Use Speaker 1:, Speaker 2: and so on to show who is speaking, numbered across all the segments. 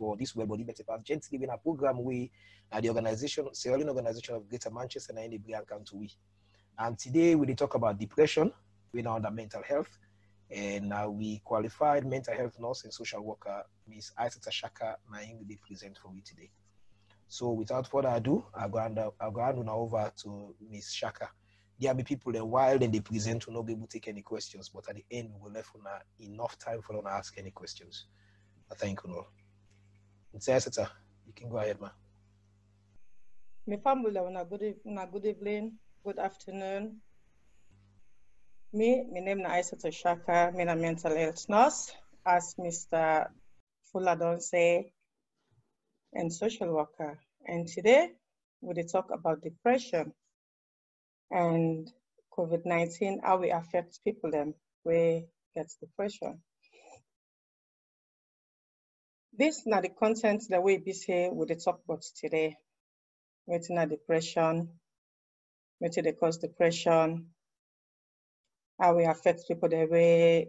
Speaker 1: for this Well Body Better Path Gently giving a program we at the organization, Sierra Leone Organization of Greater Manchester and the Brian County. We. And today we talk about depression, we know under mental health. And uh, we qualified mental health nurse and social worker, Miss Isata Sharka Naim, will present for you today. So without further ado, I'll go, under, I'll go hand over to Miss Sharka. There be people a while then they present to not be able to take any questions, but at the end we'll left enough time for them to ask any questions. I thank you all. It's Isata. You can go ahead, ma.
Speaker 2: My family, good, good evening, good afternoon, me, my name is Aisata Sharka, I'm a mental health nurse, as Mr. Fuller don't say, and social worker. And today, we will talk about depression and COVID-19, how it affects people them where gets depression. This now the content that we be say we will talk about today. What's not depression, what they cause depression, how it affects people the way,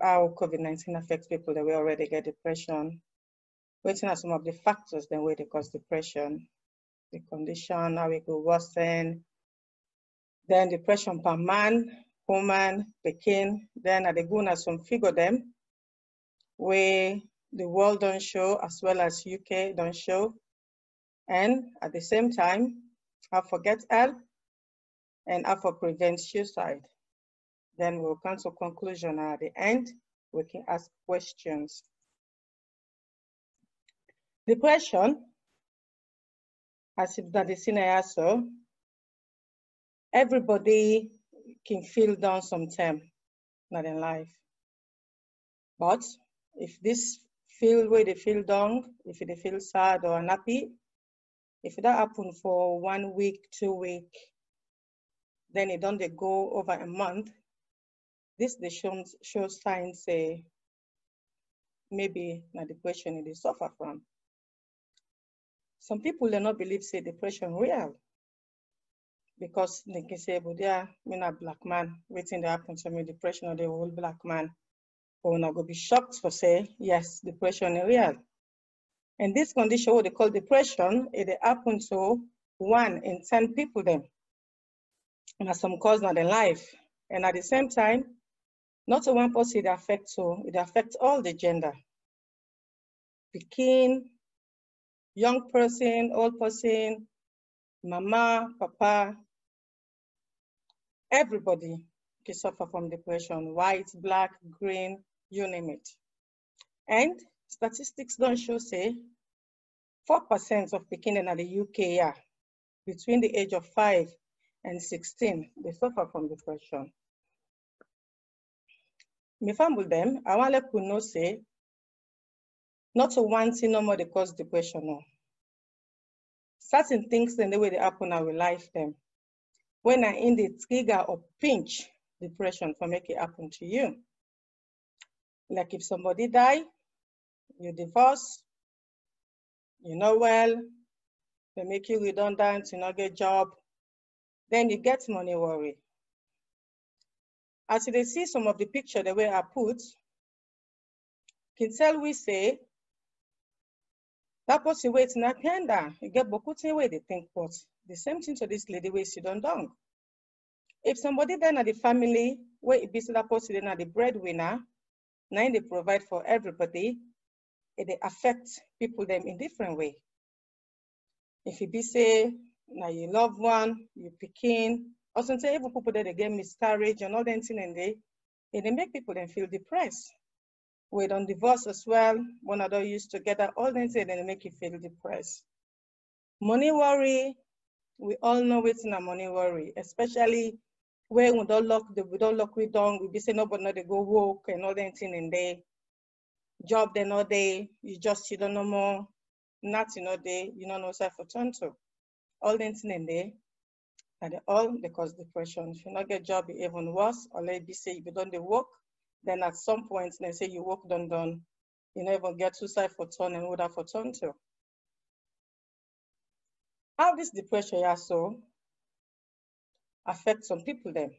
Speaker 2: how COVID-19 affects people the way already get depression. Waiting at some of the factors the way they cause depression, the condition, how it will worsen, then depression per man, woman, the king, then at the guna some figure them where the world don't show as well as UK don't show. And at the same time, I forget help and I for prevent suicide. Then we'll come to conclusion at the end. We can ask questions. Depression, as if that is in also, everybody can feel down sometime, not in life. But if this feel where they feel down, if they feel sad or unhappy, if that happen for one week, two week, then it don't they go over a month, this they show, show signs say maybe na depression they suffer from. Some people do not believe say depression real because they can say, but yeah, me a black man, waiting to happen to me, depression or the whole black man. But when I go be shocked for say, yes, depression is real. And this condition, what they call depression, it happens to one in 10 people then. And some cause not in life. And at the same time, not to one person it affects so it affects all the gender. Pekin, young person, old person, mama, papa, everybody can suffer from depression, white, black, green, you name it. And statistics don't show say 4% of Pekin in the UK are between the age of five and 16, they suffer from depression me family them, I want to know say, not to one thing no more they cause depression. No. Certain things in the way they happen, I will life them. When I in the trigger or pinch depression for make it happen to you. Like if somebody die, you divorce, you know well, they make you redundant, you not get job, then you get money worry. As you see some of the picture the way I put, can tell we say, that person wait in a panda, you get bokutin way they think but the same thing to this lady way she done done. If somebody then at the family, where it be that person then at the breadwinner, now they provide for everybody, it they affect people them in different way. If it be say, now you love one, you picking, or sometimes even people that they get miscarriage and all that thing and they, and they make people then feel depressed. We don't divorce as well, one another used together, all that things and they make you feel depressed. Money worry, we all know it's not money worry, especially when we don't lock the we don't lock we don't we be say but know they go work and all that thing and they job they know they you just you don't know more. Nothing all day you don't know self for turn to. All that thing and they and all because depression. If you not get job, even worse, or let be say if you don't work, then at some point they say you work done done, you never get suicide for turn and have for turn to. How this depression also affect some people then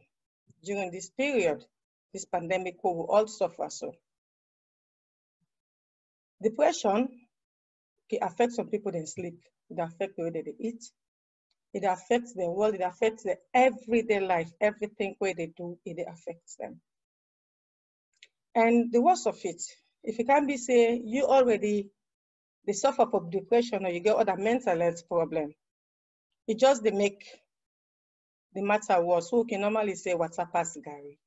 Speaker 2: during this period, this pandemic we will all suffer so. Depression it affects some people then sleep. It affects the way they eat. It affects their world. It affects their everyday life. Everything where they do, it affects them. And the worst of it, if you can be say you already they suffer from depression or you get other mental health problem, it just they make the matter was Who can normally say what's pass Gary.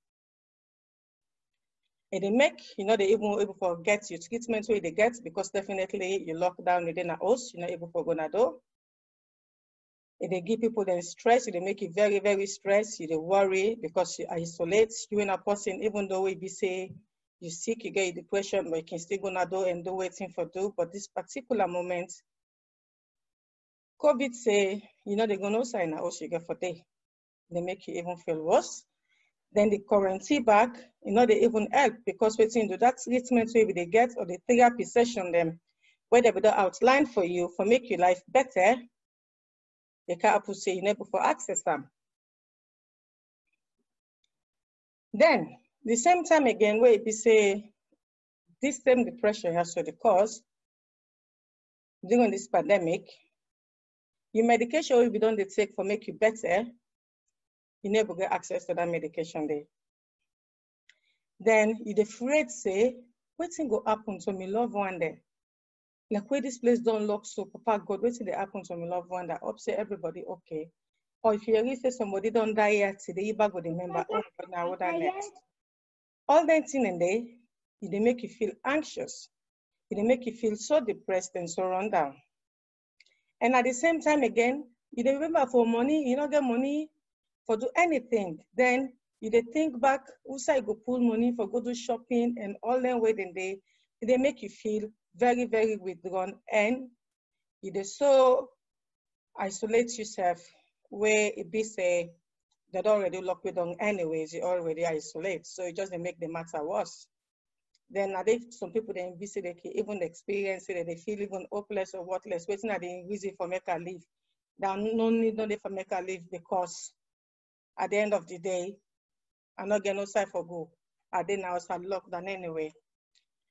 Speaker 2: And they make, you know, they even able to get your treatment where they get because definitely you lock down within a house, you're not able to go to do. And they give people then stress, they make you very, very stressed, you they worry because you isolate you in a person, even though we be say you sick, you get depression, but you can still go to do and do waiting for do. But this particular moment, COVID say, you know, they're gonna sign a house you get for day. They make you even feel worse then the currency back, you know, they even help because waiting to that treatment maybe they get or the therapy session them where they will outline for you for make your life better, they can not say you able for access them. Then the same time again, where it be say this same depression has to the cause during this pandemic, your medication will be done to take for make you better you never get access to that medication there. Then you're afraid say, what's go happen to me loved one there? Like where this place don't look so, Papa God, what's they happen to me loved one that upset everybody okay. Or if you really say somebody don't die yet today, you back with remember, oh God, now what that next? All that thing and they, they make you feel anxious. It make you feel so depressed and so run down. And at the same time again, you remember for money, you don't get money, for do anything, then you they think back, also go pull money for go do shopping and all them way then they they make you feel very, very withdrawn and you they so isolate yourself where it be say that already lock you down anyways, you already isolate. So it just make the matter worse. Then I think some people they be say they can even experience it, they feel even hopeless or worthless, waiting at the reason for make a leave. There no need no need for make a leave because at the end of the day, I'm not getting no side for go. I didn't house had lockdown anyway.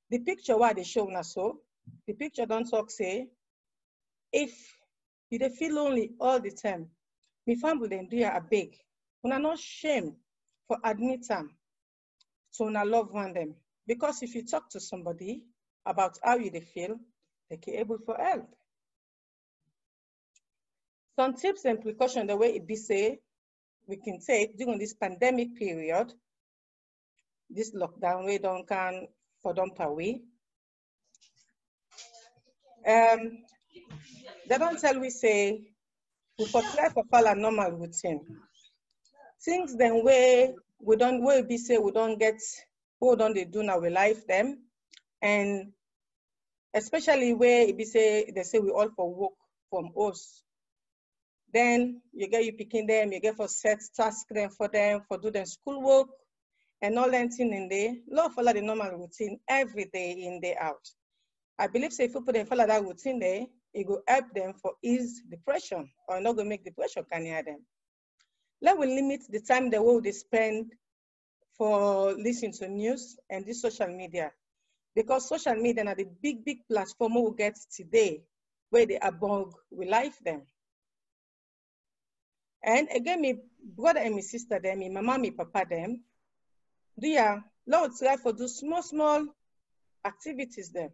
Speaker 2: The picture why they show us so, the picture don't talk say, if you they feel lonely all the time, me family then do a big. Una not shame for admit them to una love one them. Because if you talk to somebody about how you they feel, they can able for help. Some tips and precautions the way it be say we can take during this pandemic period, this lockdown we don't can for them away. Um, they don't tell we say we for try for follow a normal routine. Things then way we don't we be say we don't get what don't they do now we life them and especially where it be say they say we all for work from us then you get you picking them, you get for set task them for them, for do them schoolwork and all that thing in there. Love follow the normal routine every day in, day out. I believe say if you put them follow that routine there, it will help them for ease depression or not to make depression can hear them. Let we limit the time the world they spend for listening to news and this social media. Because social media are the big, big platform we get today where they above we life them. And again, my brother and my sister them, my mama, my papa them, do ya Lord try for do small, small activities them.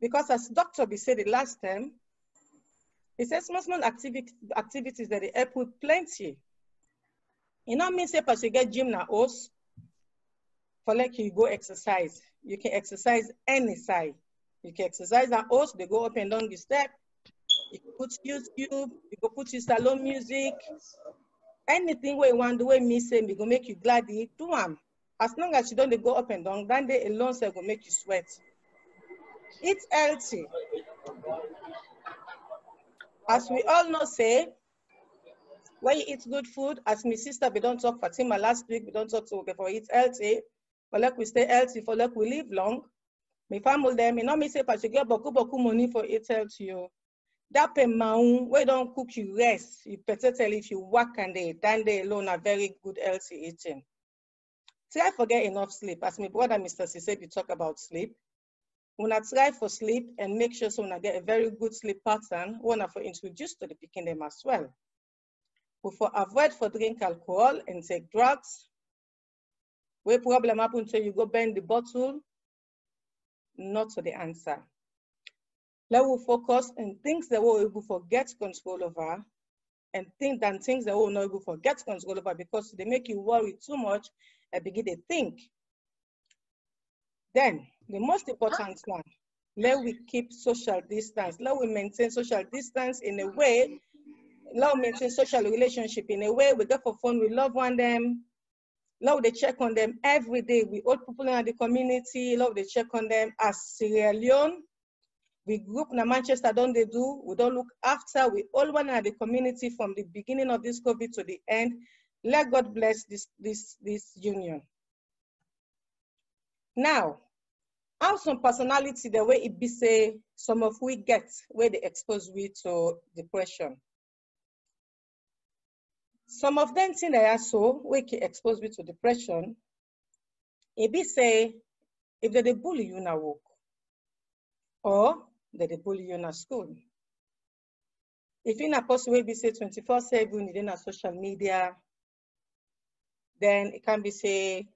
Speaker 2: Because as doctor be said the last time, he said small, small activity, activities that they help with plenty. You know, mean say because you get gym na house, oh, for like you go exercise. You can exercise any side. You can exercise at house, oh, they go up and down the step. You put YouTube, you can put your Salone music, anything where you want, the way me say, me go make you glad, do them. As long as you don't go up and down, that day alone say go make you sweat. Eat healthy. As we all know say, when you eat good food, as my sister, we don't talk Fatima last week, we don't talk to okay, for eat healthy, but like we stay healthy, for like we live long. My family them, me not me say, but you get boku boku money for eat healthy. Oh. That maun we don't cook you rest you particularly if you work and they then they alone are very good healthy eating try forget enough sleep as my brother mr you talk about sleep Una try for sleep and make sure so una get a very good sleep pattern, una for introduce to the picking them as well. We for avoid for drink alcohol and take drugs. Where problem happen until you go bend the bottle, not to the answer. Let we focus on things that we're able to get control over and think than things that we're not able to get control over because they make you worry too much and begin to think. Then the most important one, let we keep social distance. Let we maintain social distance in a way, let we maintain social relationship in a way we go for fun, we love one them, love they check on them every day. We old people in the community, love they check on them as Sierra Leone. We group in Manchester, don't they do? We don't look after. We all want at the community from the beginning of this COVID to the end. Let God bless this, this, this union. Now, how some personality the way it be say some of we get where they expose we to depression. Some of them think they are so we can expose me to depression. It be say if they, they bully you now work or they, they bully you in school. If in a person will be say 24-7 in a social media, then it can be say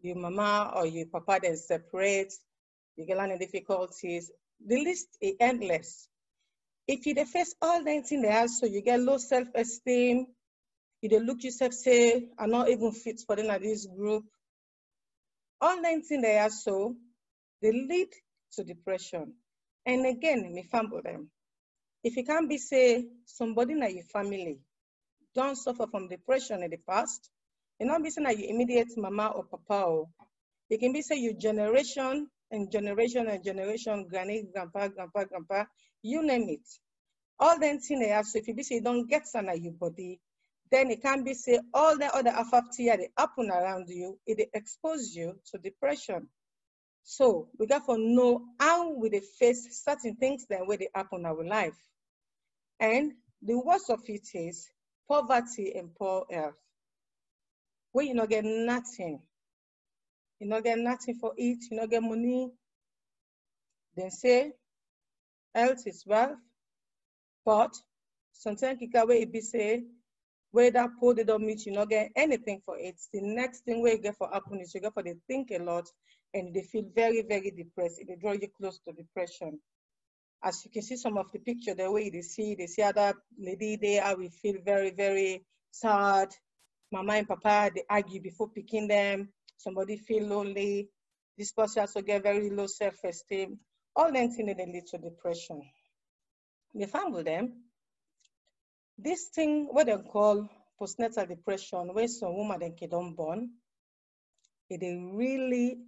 Speaker 2: your mama or your papa then separate, you get any difficulties. The list is endless. If you face all the things there, so you get low self-esteem, you look yourself say, I'm not even fit for them this group. All the things there, so they lead to depression. And again, me fumble them. If you can't be say somebody in your family don't suffer from depression in the past, it not be saying that your immediate mama or papa it can be say your generation and generation and generation, granny, grandpa, grandpa, grandpa, you name it. All the things they have, so if you be say you don't get some of your body, then it can be say all the other affecti that happen around you, it expose you to depression. So we got to know how we they face certain things that where they happen our life. And the worst of it is poverty and poor health. Where you not get nothing. You not get nothing for it, you not get money. Then say health is wealth, but sometimes you can it be say where that poor they don't meet, you not get anything for it. The next thing where you get for happen is you get for they think a lot and they feel very, very depressed. They draw you close to depression. As you can see some of the picture, the way they see, they see other lady there, we feel very, very sad. Mama and papa, they argue before picking them. Somebody feel lonely. This person also get very low self-esteem. All things that lead to depression. They found them, this thing, what they call postnatal depression, where some woman then don't born, it really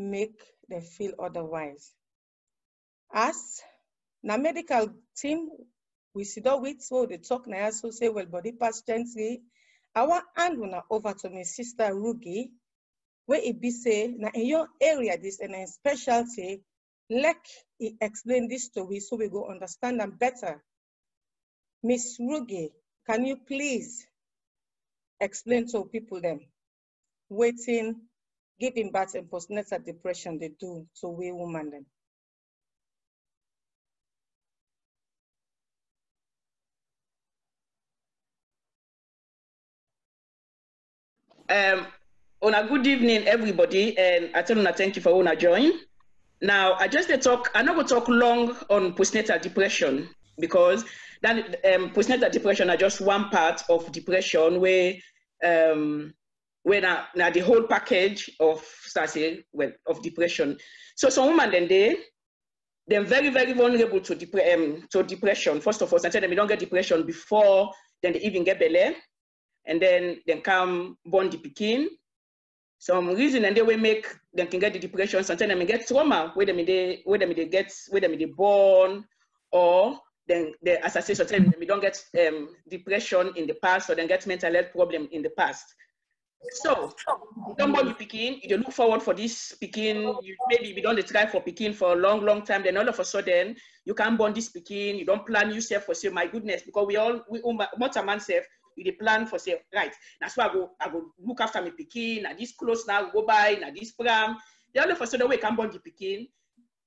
Speaker 2: make them feel otherwise. As na medical team, we sit down with so they talk now, so say, well, body pass gently. I want hand over to my sister Rugi, where it be say, now in your area, this and in specialty, like he explain this to we so we go understand them better. Miss Rugi, can you please explain to people them waiting giving birth and postnatal depression they do to we women then.
Speaker 3: Um, on a good evening, everybody, and I tell you, thank you for wanna join. Now, I just talk. I'm not gonna talk long on postnatal depression because that um, postnatal depression are just one part of depression where um, where now, now the whole package of say, well of depression. So some women then they they're very very vulnerable to, dep- um, to depression. First of all, I tell them you don't get depression before then they even get belly, and then then come born the pikin. Some reason and they will make them can get the depression. Sometimes they get trauma where they where they, get where they born or then they, as I say, don't get um, depression in the past or then get mental health problem in the past. So, somebody picking, you look forward for this picking, you maybe we don't try for picking for a long, long time, then all of a sudden you can't born this picking, you don't plan yourself for say, my goodness, because we all we much a man self, you dey plan for say, right, that's why I go I go look after my picking, and this clothes now go buy, now this pram. Then all of a sudden we can born the picking.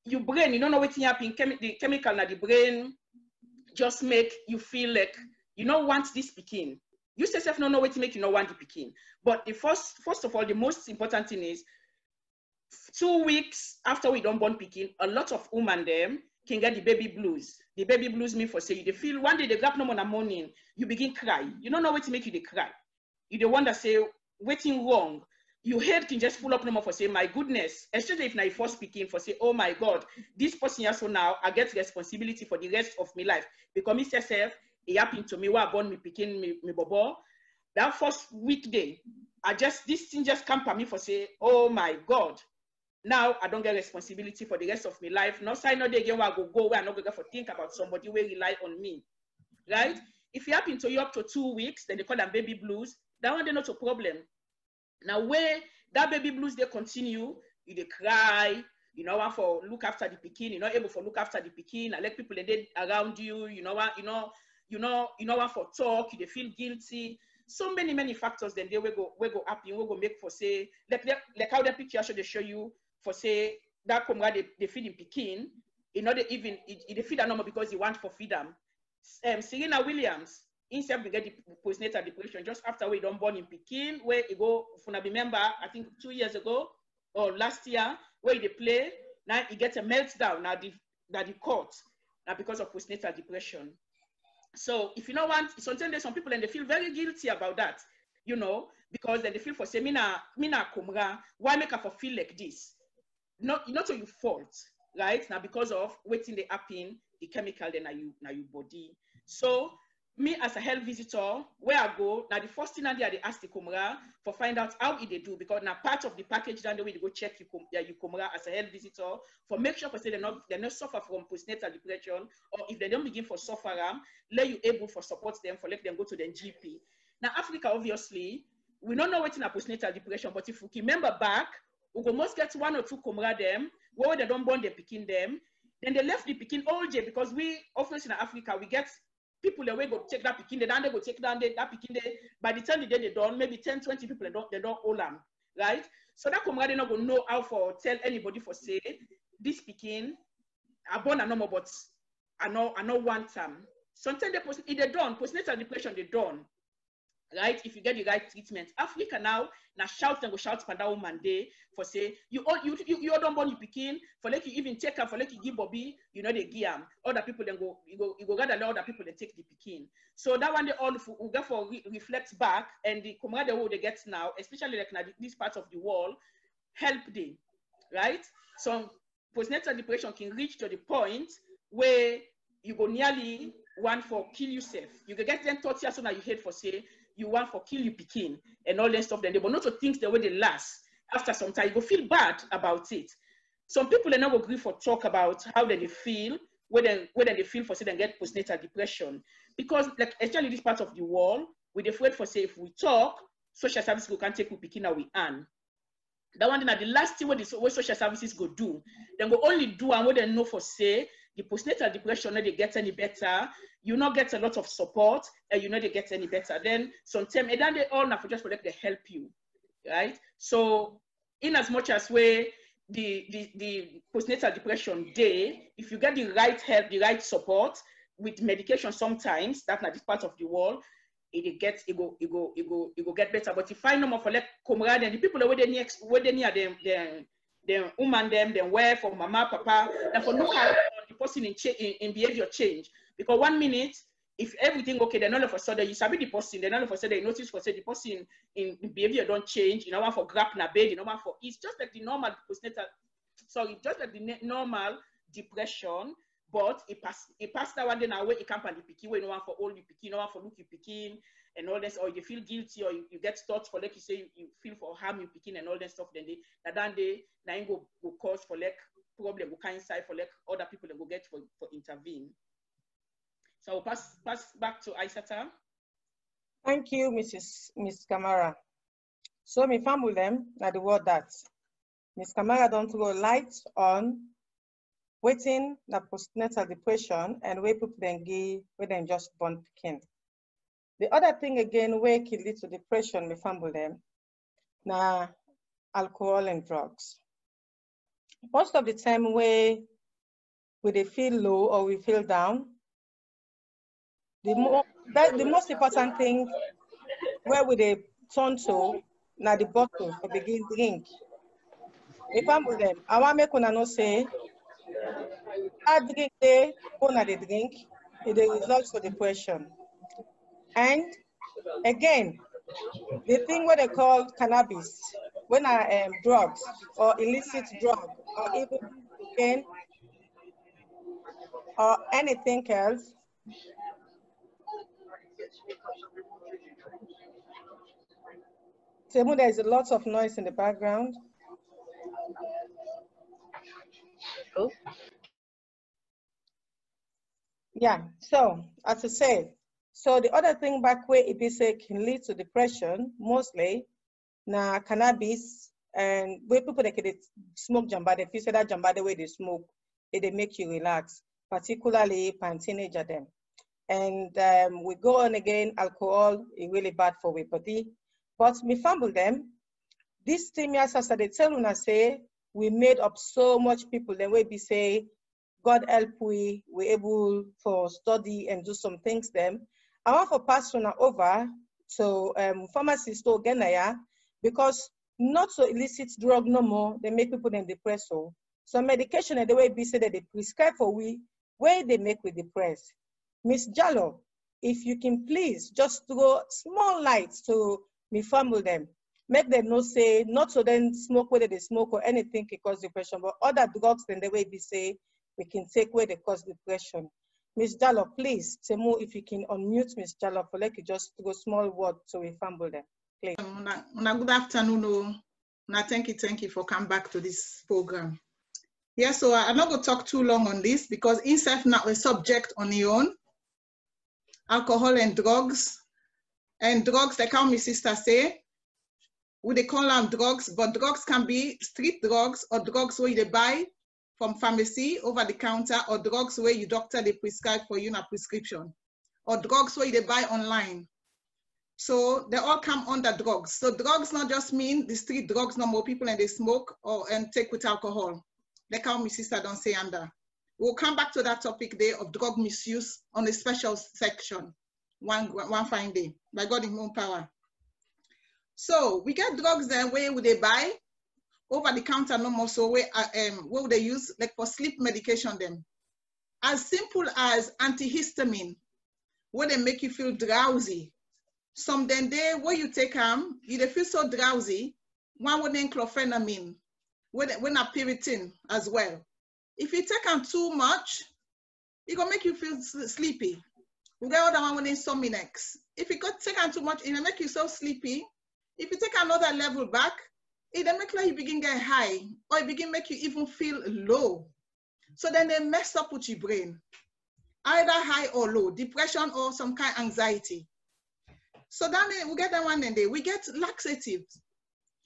Speaker 3: your brain, you don't know what's happening, chemi the chemical na the brain just make you feel like you don't want this picking. You yourself don't know what to make you not want the picking. But the first, first of all, the most important thing is two weeks after we don't born picking, a lot of women them can get the baby blues. The baby blues mean for say you they feel one day they grab no more morning, you begin cry. You don't know what to make you they cry. You the one that say waiting wrong. Your head can just pull up no more for say, my goodness, especially if I first speaking for say, oh my God, this person here so now I get responsibility for the rest of my life. Because me self, it happened to me where I born me picking me, me bobo. That first weekday, I just this thing just come for me for say, oh my God, now I don't get responsibility for the rest of my life. No sign no day again where I go go where I'm not going to think about somebody who rely on me. Right? If it happen to you up to two weeks, then they call them baby blues. That one they not a problem. Now where that baby blues they continue, you they cry, you know want for look after the picking, you're not able for look after the picking, I let people they around you, you know what, you know, you know, you know for talk, you they feel guilty so many many factors then they will go will go happen will go make for say like like how the picture should they show you for say that comrade they, they feed him Pekin, in order even they feed a number because he want for freedom. Um, Serena Williams, instead of get the postnatal depression just after we don't born in Pekin, where he go from a member, I think two years ago or last year, where they play, now he gets a meltdown now the that the court now because of postnatal depression. So if you know want sometimes there's some people and they feel very guilty about that, you know, because then they feel for say mina mina kumra, why make her feel like this? not not to your fault, right? Now because of waiting the happen, the chemical then now you now your body. So me as a health visitor, where I go, now the first thing I did, I ask the Kumra for find out how it they do because now part of the package down the way to go check you, yeah, you Kumra as a health visitor for make sure for say they not they not suffer from postnatal depression or if they don't begin for suffer let you able for support them for let them go to the GP. Now Africa obviously we don't know what's in a postnatal depression, but if we remember back we go most get one or two comrade them, where they don't born the picking them. Then they left the picking all day because we often in Africa, we get people away go take that picking, they then they go take down that picking day. By the time the day they done, maybe 10, 20 people they don't they don't hold them, right? So that comrade they not gonna know how for tell anybody for say this picking, I born a normal, but I know I know one time. Sometimes they post if they done postnatal depression they done right? If you get the right treatment. Africa now, now shout and go shout for that woman day for say, you all you you, you all don't born you picking, for like you even take her, for like you give Bobby, you know they give them. Other people then go, you go, you go gather other people they take the picking. So that one they all will get for re reflect back and the comrade who they get now, especially like now this part of the world, help them, right? So postnatal depression can reach to the point where you go nearly one for kill yourself. You can get them 30 years so now you hate for say you want for kill you picking and all that stuff then but not to think the way they last. After some time you go feel bad about it. Some people they never agree for talk about how they feel whether whether they feel for say they get postnatal depression. Because like especially this part of the world we're afraid for say if we talk social services we can't take we picking we earn that one thing the last thing what, the, what social services go do, then go only do and what they know for say the postnatal depression they get any better, you not get a lot of support, and you know they get any better. Then sometimes and then they all now for just for them they help you, right? So in as much as way the, the, the postnatal depression day, if you get the right help, the right support with medication sometimes, that's not this part of the world, it get it go it go it go it go get better. But if I know more for like comrade and the people where they near where they near them them them woman them them where for mama papa and for at the person in, in, in behavior change. Because one minute if everything okay then all of a sudden you sabi the person then all of a sudden you notice for say the person in, in behavior don't change you know one for grab na bed you know one for it's just like the normal postnatal sorry just like the normal depression but it pass it pass that one day now where it can't the picky where no one for all you picky, no one for look you picking and all this, or you feel guilty or you, you get thoughts for like you say you, you feel for harm you picking and all that stuff, then they that then they now go go cause for like go kind side for like other people that go get for, for intervene. So I'll pass pass back to Isata.
Speaker 2: Thank you, Mrs. Miss Kamara. So me family them now the word that Miss Kamara don't throw light on waiting the postnatal depression and where people then give where then just born picking. The other thing again where can lead to depression, me fumble them, now alcohol and drugs. Most of the time where we they feel low or we feel down. The, more, the most important thing where we they turn to now the bottle for begin drink. If I'm with them, I want make know say, I drink they una they drink, it results for depression. And again, the thing what they call cannabis, when I um, drugs or illicit drug or even cocaine or anything else, Temu, there's a lot of noise in the background.
Speaker 3: Oh.
Speaker 2: Yeah, so as I said, so the other thing back where Ibise can lead to depression, mostly, na cannabis, and where people that can smoke jamba, if you say that jamba the way they smoke, it they make you relax, particularly for teenager them. And um, we go on again, alcohol is really bad for we body. But me fumble them. This yes, as they tell una say, we made up so much people, then we be say, God help we, we able for study and do some things them. I want for pass on over to um, pharmacy store Genaya because not so illicit drug no more, they make people in depressed. Oh. So, so medication and the way be said that they prescribe for we, where they make we depressed. Miss Jallo, if you can please just throw small lights to me family them. Make them know say not so then smoke whether they smoke or anything can cause depression, but other drugs then the way we say we can take where they cause depression. Miss Jallo, please, Temu, if you can unmute Miss Jallo for like you just go small word so we fumble them. Please.
Speaker 4: Una, good afternoon. Oh. Una thank you, thank you for coming back to this program. Yeah, so I'm not gonna talk too long on this because inside now a subject on your own. Alcohol and drugs. And drugs, like how my sister say, we they call them drugs, but drugs can be street drugs or drugs where they buy from pharmacy over the counter or drugs where your doctor they prescribe for you in a prescription or drugs where they buy online. So they all come under drugs. So drugs not just mean the street drugs, no more people and they smoke or and take with alcohol. Like how my sister don't say under. We'll come back to that topic there of drug misuse on a special section one, one fine day by God in own power. So we get drugs then where would they buy? over the counter no more so where uh, um what would they use like for sleep medication them as simple as antihistamine where they make you feel drowsy some then they where you take them you they feel so drowsy. One would then chlorphenamine when when a Piriton as well. If you take them too much it gonna make you feel sleepy. We got other one with insomniacs if you got take them too much it will make you so sleepy. If you take another level back it then make like you begin get high or it begin make you even feel low. So then they mess up with your brain, either high or low, depression or some kind anxiety. So then we get that one and they we get laxatives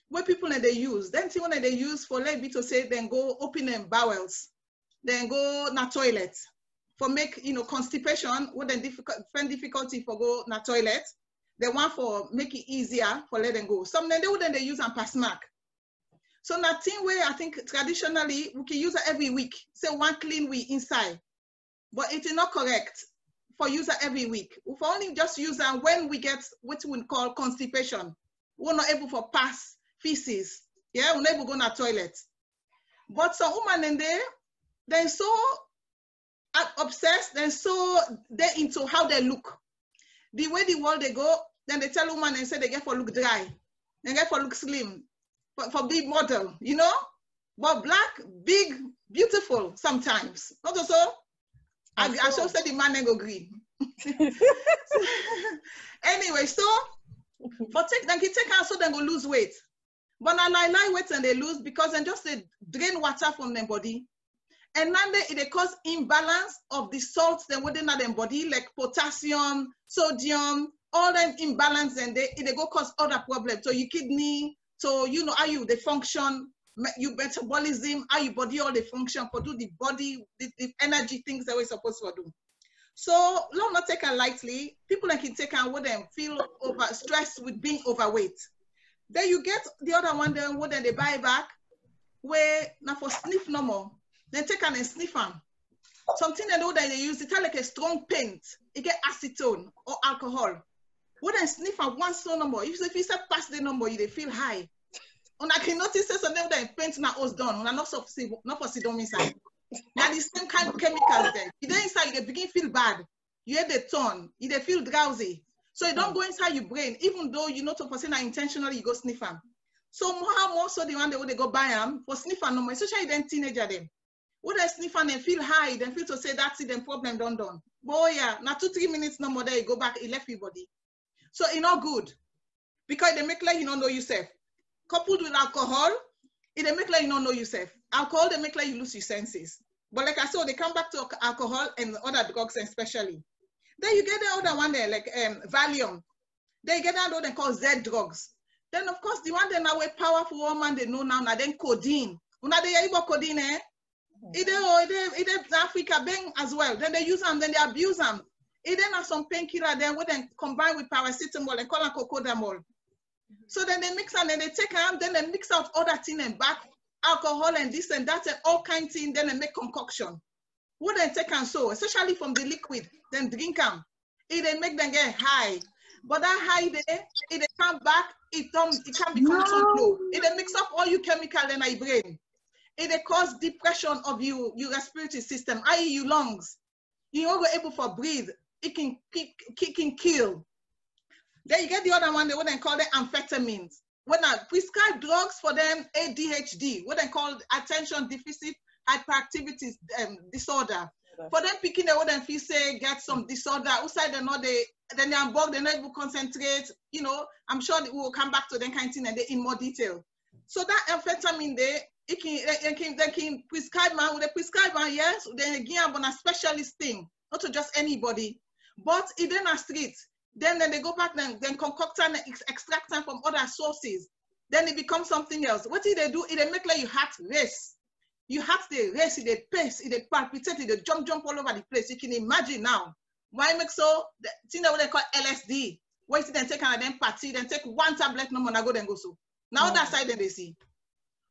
Speaker 4: where people and they use. Then see when they use for let me to say then go open them bowels, then go na toilet for make you know constipation, what then difficult find difficulty for go na toilet. The one for make it easier for let them go. Some then they wouldn't they use and pass mark. So nothing where I think traditionally we can use it every week. Say one clean week inside. But it is not correct for user every week. We only just use them when we get what we call constipation. We're not able for pass feces. Yeah, we're not able to go to the toilet. But some women in there, they're so uh, obsessed, they're so they're into how they look. The way the world they go, then they tell women and say they get for look dry, they get for look slim, for, for big model, you know? But black, big, beautiful sometimes. Not also. I, I should say the man go agree. anyway, so for take then he take out so they go lose weight. But now lie lie weight and they lose because then just they drain water from their body. And then they, they cause imbalance of the salts then within their body, like potassium, sodium, all them imbalance and they, they go cause other problems. So your kidney, so, you know, how you, the function, you metabolism, how your body all the function for do the body, the, the energy things that we're supposed to do. So, long not taken lightly, people that can take and what them feel over stressed with being overweight. Then you get the other one, then what then they buy back, where now for sniff no more, then take and sniff them. Something they know that they use, it like a strong paint. It get acetone or alcohol. When they sniff at one so number, if if you say pass the number, you they feel high. I can notice something that paint now was done. And not so not for sidom inside. Now the same kind of chemicals there. You then inside, you begin feel bad. You hear the tone, you they feel drowsy. So it don't go inside your brain, even though you know to person that intentionally you go sniff them. So more more so the one they they go buy them for sniff and number, especially then teenager them. When they sniff and they feel high, then feel to say that's it, then problem done done. Oh yeah, now two, three minutes no more there, you go back, it left your body. So it's not good. Because they make like you don't know yourself. Coupled with alcohol, it make like you don't know yourself. Alcohol, they make like you lose your senses. But like I said, they come back to alcohol and other drugs especially. Then you get the other one there, like um, Valium. Then you get another they call Z drugs. Then of course the one that now a powerful woman they know now, now then codeine. Una they about codeine, eh? It is it Africa bang as well. Then they use them, then they abuse them. It then have some painkiller then we then combine with paracetamol and call them cocodamol. Mm-hmm. So then they mix and then they take them, then they mix out other things and back alcohol and this and that and all kind of things, then they make concoction. What they take and so, especially from the liquid, then drink them. It they make them get high. But that high there, it they come back, it, come, it can become no. too low. It they mix up all your chemical in your brain. It they cause depression of you, your respiratory system, i.e. your lungs. You're not able to breathe. It can, it can kill. Then you get the other one, they they call the amphetamines. When I prescribe drugs for them, ADHD, what they call attention deficit hyperactivity um, disorder. For them picking the what them feel say get some disorder outside they know they then they're bugged, they're not able concentrate, you know, I'm sure we will come back to them kind of thing and they in more detail. So that amphetamine they it can they can they can prescribe man with a prescribe man, yes, then again on a specialist thing, not to just anybody. But it then a street, then then they go back then then concoct and extract them from other sources. Then it becomes something else. What did they do? It they make like your heart race. You have to race, they pace, they palpitate, they jump, jump all over the place. You can imagine now. Why make so? The thing that they call LSD. Why see them take and then party, then take one tablet, no more, go then go so. Now mm. that side then they see.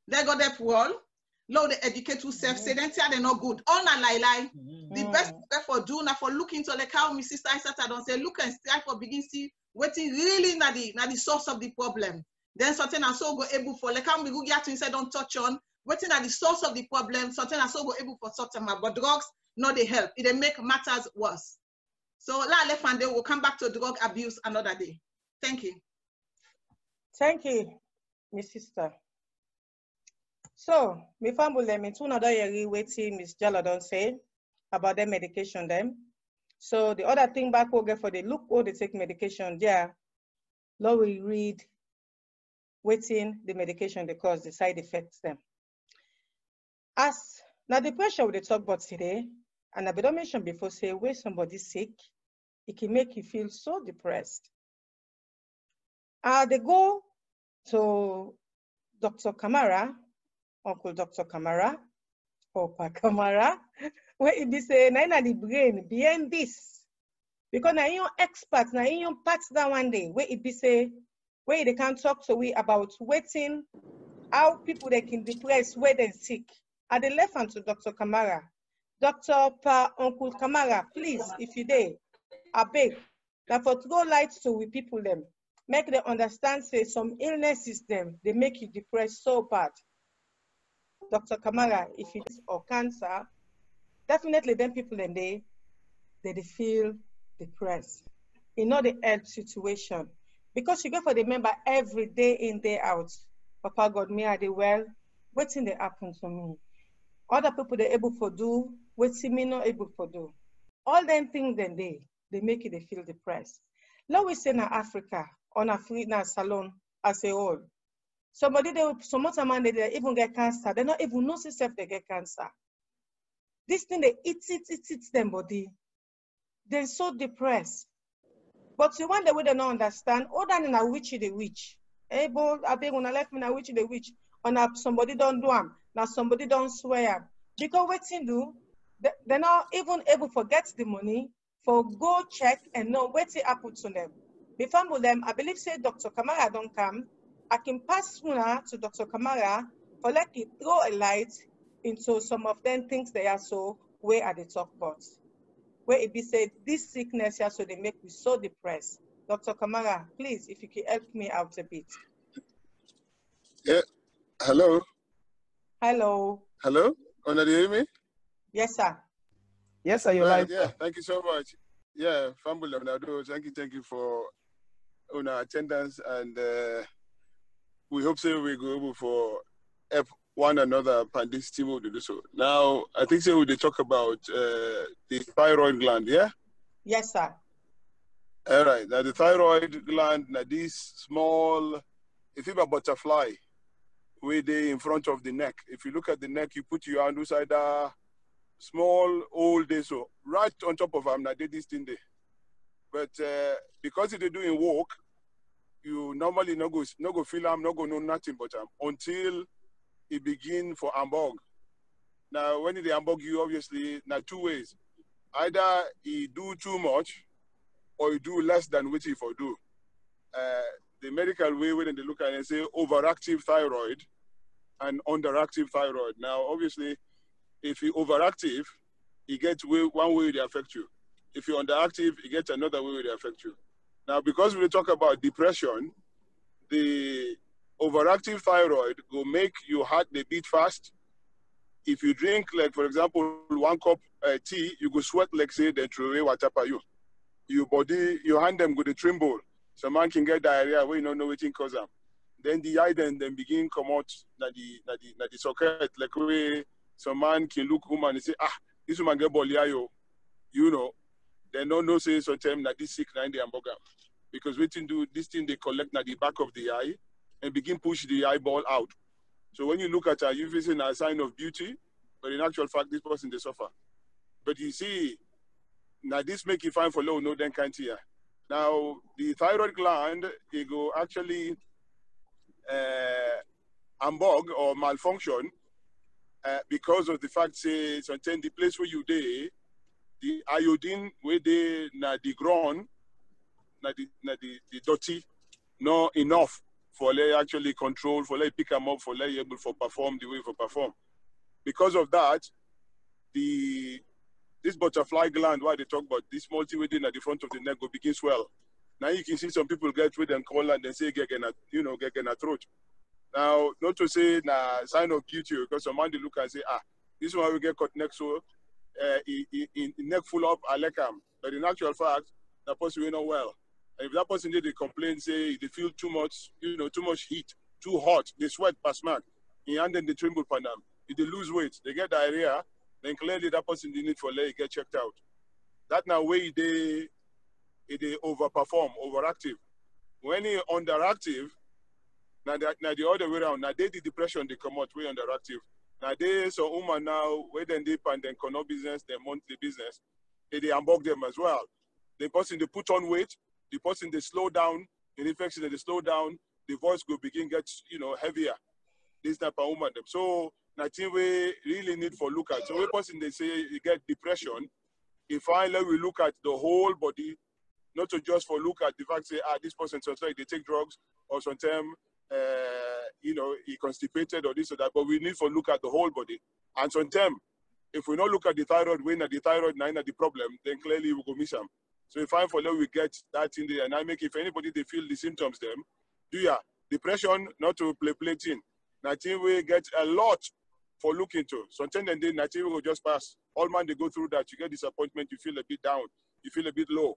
Speaker 4: They got that wall. Lord, they educate yourself, say mm-hmm. then they're not good. All na lie lie. The mm-hmm. best for do now for looking to the how my sister I sat don't say, look and strive for begin see waiting really na the na the source of the problem. Then something I so go able for like how we go get to say don't touch on waiting at the source of the problem, something that's so go able for them. But drugs, no, they help. It they make matters worse. So La Lefande will come back to drug abuse another day. Thank you.
Speaker 2: Thank you, Miss Sister. So, me family, me two another year waiting Miss Jala don't say about the medication them. So the other thing back will get for the look all they take medication there. Lord we read waiting the medication because the side effects them. As now the pressure we talk about today, and I've been mentioned before, say when somebody's sick, it can make you feel so depressed. Uh, they go to Dr. Kamara, Uncle Dr. Kamara, Papa Kamara, where he be say, na the brain behind this. Because now you expert, now you part that one day, where it be say, where they can talk to we about waiting, how people they can depress, where they sick. At the left hand to Dr. Kamara. Dr. Pa Uncle Kamara, please, if you dare, I beg that for throw light to we people them, make them understand say some illnesses them, they make you depressed so bad. Dr. Kamara, if it's or cancer, definitely then people them they, they, they feel depressed. In not the health situation. Because you go for the member every day in, day out. Papa God, me are they well? What's in the happen to me? other people they able to do what me not able to do. All them things then they they make it they feel depressed. Now we say in Africa on a free na salon as a whole. Somebody they some other man they, they even get cancer. They not even know themselves they get cancer. This thing they eat it, eat them body. They're so depressed. But the one that we don't understand, other than a witch the witch. Eh, able, I beg when I left me a witch the witch. On a somebody don't do them. Now somebody don't swear. Because what you do, they're not even able to the money for go check and know what happen to them. Before them, I believe say Dr. Kamara don't come. I can pass through to Dr. Kamara for like to throw a light into some of them things they are so where at the talk about? Where it be said, this sickness here, so they make me so depressed. Dr. Kamara, please, if you could help me out a bit.
Speaker 5: Yeah. Hello.
Speaker 2: Hello.
Speaker 5: Hello. Ona, do you hear me?
Speaker 2: Yes, sir.
Speaker 1: Yes, sir, you're
Speaker 5: Right,
Speaker 1: live.
Speaker 5: Yeah. Thank you so much. Yeah, Family Leonardo, thank you, thank you for Una attendance and uh, we hope so we go able for help one another and this team will do so. Now, I think so we talk about uh, the thyroid gland, yeah?
Speaker 2: Yes, sir.
Speaker 5: All right. Now the thyroid gland, now this small, if you a butterfly, where they in front of the neck. If you look at the neck, you put your hand inside a small hole there, so right on top of them, now they this thing there. But uh, because they are doing work, you normally no go no go feel am, no go know nothing but um, until it begin for ambog. Now when they ambog you obviously now two ways. Either he do too much or you do less than what he for do. Uh, the medical way when they look at it and say overactive thyroid and underactive thyroid. Now, obviously, if you overactive, it gets way, one way they affect you. If you're underactive, it gets another way they affect you. Now, because we talk about depression, the overactive thyroid will make your heart they beat fast. If you drink, like for example, one cup uh, tea, you go sweat like say then throw away water for you. Your body, your hand them go to tremble. Some man can get diarrhea where you don't know what cause them. Then the eye then, then begin come out na the na the na the socket like way some man can look woman and say ah this woman get bolia yo, you know. They don't know say sometimes that this sick nine the hamburger because we do this thing they collect na the back of the eye and begin push the eyeball out. So when you look at her, you see a sign of beauty, but in actual fact, this person they suffer. But you see, now this make you fine for low, no then can't hear. Now the thyroid gland, it go actually uh, ambog or malfunction uh, because of the fact say sometimes the place where you dey, the iodine where they na the ground, na the na the, the dirty, not enough for let actually control, for let pick them up, for let able for perform the way for perform. Because of that, the this butterfly gland, why they talk about this multi within at the front of the neck will begin swell. Now you can see some people get with and call and they say get a you know get a throat. Now not to say na sign of beauty because some man they look and say ah this one will get cut neck so uh, in, in, neck full up him. But in actual fact, that person will not well. And if that person did they complain, say they feel too much, you know, too much heat, too hot, they sweat past mark, and then they tremble for them. If they lose weight, they get diarrhea, then clearly that person they need for leg get checked out. That now way they they overperform, overactive. When he underactive, now that now the other way around, now they the depression they come out way underactive. Now they so woman now where then deep and then cannot business, their monthly business, they, unbug them as well. The person they put on weight, the person they slow down, in infection they slow down, the voice will begin get you know heavier. This type of woman. So nothing we really need for look at. So when person they say you get depression, if finally we look at the whole body, not to just for look at the fact say ah this person sometimes they take drugs or sometimes Uh, you know he constipated or this or that, but we need for look at the whole body. And sometimes if we not look at the thyroid, when the thyroid nine at the problem, then clearly we go miss them. So if I'm follow, we get that in the dynamic. If anybody they feel the symptoms, them do ya depression not to play thing. Nothing we get a lot for looking to. Sometimes then nothing will just pass. All man they go through that. You get disappointment. You feel a bit down. You feel a bit low.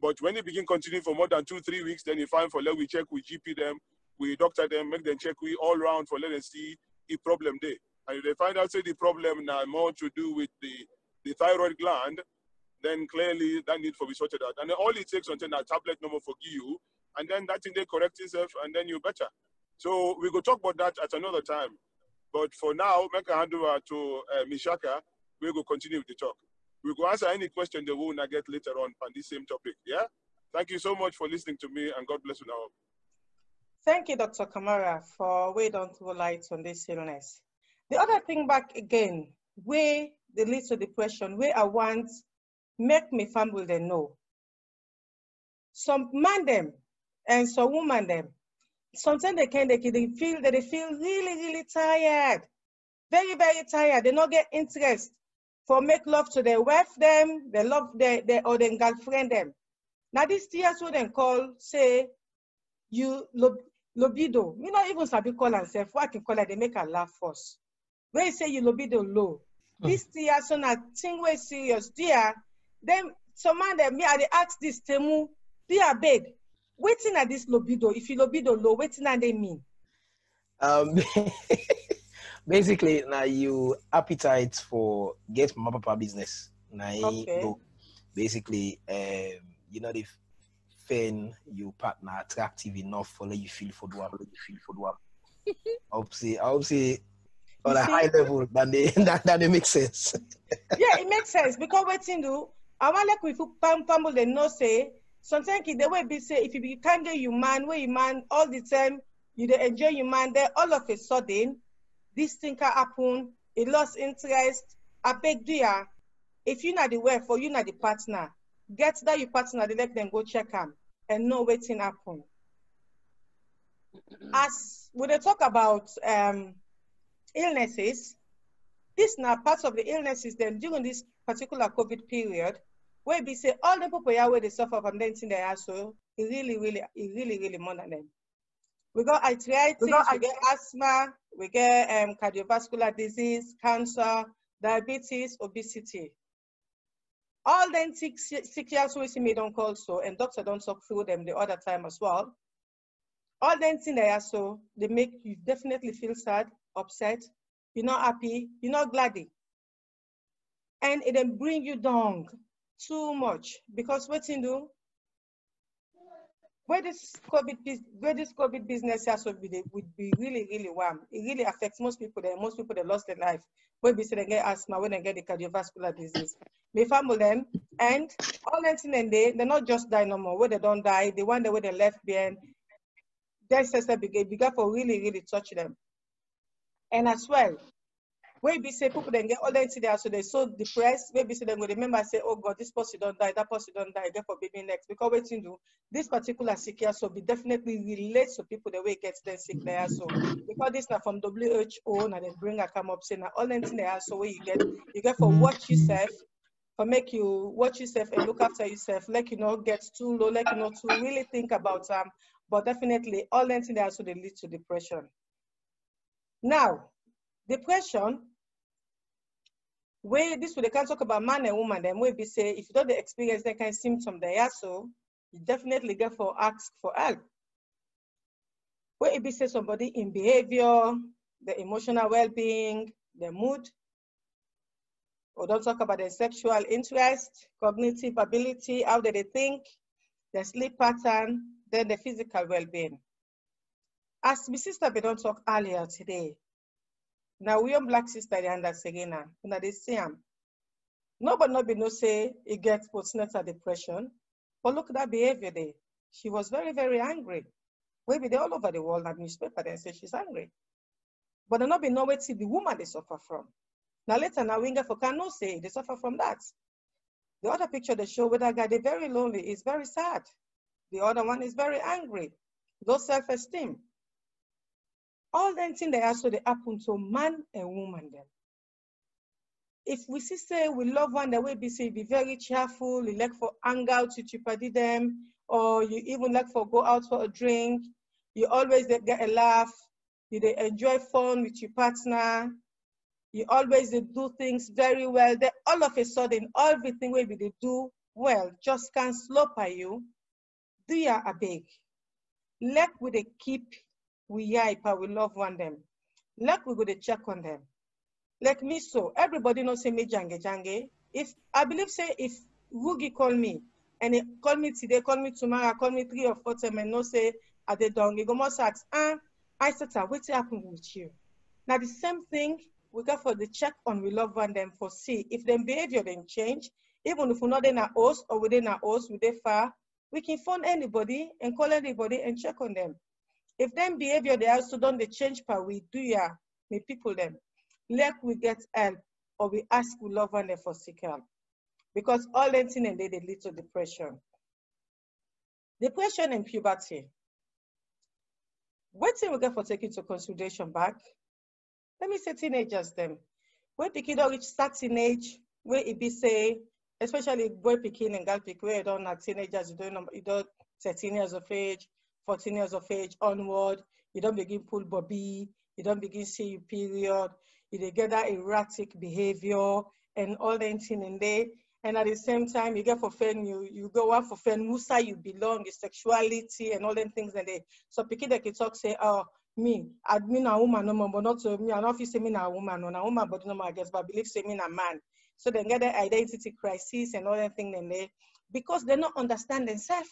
Speaker 5: But when they begin continuing for more than two three weeks, then you find for let we check we GP them, we doctor them, make them check we all round for let them see the problem there. And if they find out say the problem now more to do with the the thyroid gland, then clearly that need for be sorted out. And all it takes until that tablet number forgive you, and then that thing they correct itself, and then you better. So we go talk about that at another time. But for now, make a hand over to uh, Miss Sharka. We go continue with the talk. We go answer any question they will not get later on on this same topic. Yeah. Thank you so much for listening to me, and God bless you now.
Speaker 2: Thank you, Dr. Kamara, for way down to light on this illness. The other thing back again, where the leads to depression, where I want make me family they know. Some man them and some woman them. Sometimes they can they can feel that they feel really, really tired. Very, very tired. They not get interest for make love to their wife them, they love their, their or their girlfriend them. Now this tears what they call say you lob, libido. Me not even sabi call and say what I can call it, they make a laugh first. When you say you libido low,
Speaker 1: Hmm.
Speaker 2: this tears so na thing way serious. Dear, then some man them me I dey ask this temu, dear beg, waiting at this libido. If you libido low, waiting at they mean.
Speaker 1: Um, basically, now you appetite for get mama papa business. Now
Speaker 2: Okay.
Speaker 1: basically, um, you know if fan you partner attractive enough for let you feel for the one, let you feel for the one. I would say, I would say on a high level, that they that, that they make sense.
Speaker 2: yeah, it makes sense because waiting do I want like we pam pam they know say sometimes the way be say if you be can't get you man where you man all the time you dey enjoy your man there all of a sudden this thing can happen it lost interest I beg ya if you not the way for you not the partner get that your partner they let them go check them and know waiting happen as when they talk about um illnesses this now part of the illnesses then during this particular COVID period, where we say all the people here where they suffer from anything they are so it really, really, it really, really more than them. We got arthritis, we,
Speaker 1: got
Speaker 2: get asthma, we get um, cardiovascular disease, cancer, diabetes, obesity. All them sick sick years we see me don't call so, and doctor don't talk through them the other time as well. All them things they are so, they make you definitely feel sad, upset, you're not happy, you're not glad. And it then bring you down too much because what you do, where this COVID, where this COVID business has would be, would be really, really warm. It really affects most people there. Most people they lost their life. When say they get asthma, when they get the cardiovascular disease. Me family them and all that and they they're not just die no more. Where they don't die, the one that where they left behind, their sister began began for really, really touch them. And as well, where be say people then get all that there, so they're so depressed. Where be say them go remember say, oh God, this person don't die, that person don't die, for baby next. Because what you do, this particular sick here, so be definitely relate to people the way it gets them sick there. So because this now from WHO and then bring a come up saying all that there, so where you get you get for watch yourself, for make you watch yourself and look after yourself, like you know, get too low, like you know, to really think about um, but definitely all that there so they lead to depression. Now, depression, where this way they can talk about man and woman, then we be say if you don't experience that kind of symptom there, so you definitely get for ask for help. Where it be say somebody in behavior, the emotional well-being, the mood, or don't talk about their sexual interest, cognitive ability, how do they think, their sleep pattern, then the physical well-being. As my sister be don't talk earlier today, now we young black sister dey under Serena, ah. una dey see am. Nobody no be no say e get postnatal depression, but look at that behavior there. She was very, very angry. Maybe they all over the world, and newspaper then say she's angry. But they no be know wetin the woman they suffer from. Now later now winger for can no say they suffer from that. The other picture they show with that guy, they're very lonely, is very sad. The other one is very angry, low self-esteem. All them things they also they happen to man and woman them. If we see say we love one, the way be say be very cheerful, you like for hang out with your party them, or you even like for go out for a drink, you always get a laugh, you dey enjoy fun with your partner, you always dey do things very well. Then all of a sudden, everything wey be dey do well just can't slow by you. Do ya a big. Let we dey keep we pa we love one them. Like we go to check on them. Like me so, everybody know say me jange jange. If I believe say if Rugi call me and he call me today, call me tomorrow, call me three or four times and no say I dey down, he go must ask, ah, I said, what happened with you? Now the same thing we got for the check on we love one them for see if them behavior then change, even if we're not in our house or within our house, we they far, we can phone anybody and call anybody and check on them. If them behavior they also don't they change per we do ya me people them. Let we get help or we ask we love them for seek help. Because all them thing and they, they lead to depression. Depression and puberty. What thing we get for taking to consideration back? Let me say teenagers them. When pikin don reach start age, where it be say, especially boy picking and girl pick, where you don't have teenagers, you don't, you don't 13 years of age, 14 years of age onward, you don't begin pull bobby, you don't begin see your period, you dey get that erratic behavior and all the thing in there. And at the same time, you get for fan, you you go out for who side you belong, your sexuality and all them things and they so picking they can talk say, oh, me, I mean a woman no more, but not to me, I don't feel say me a woman, or a woman body no more, I guess, but I believe say me a man. So they get the identity crisis and all that thing and they because they not understand themselves.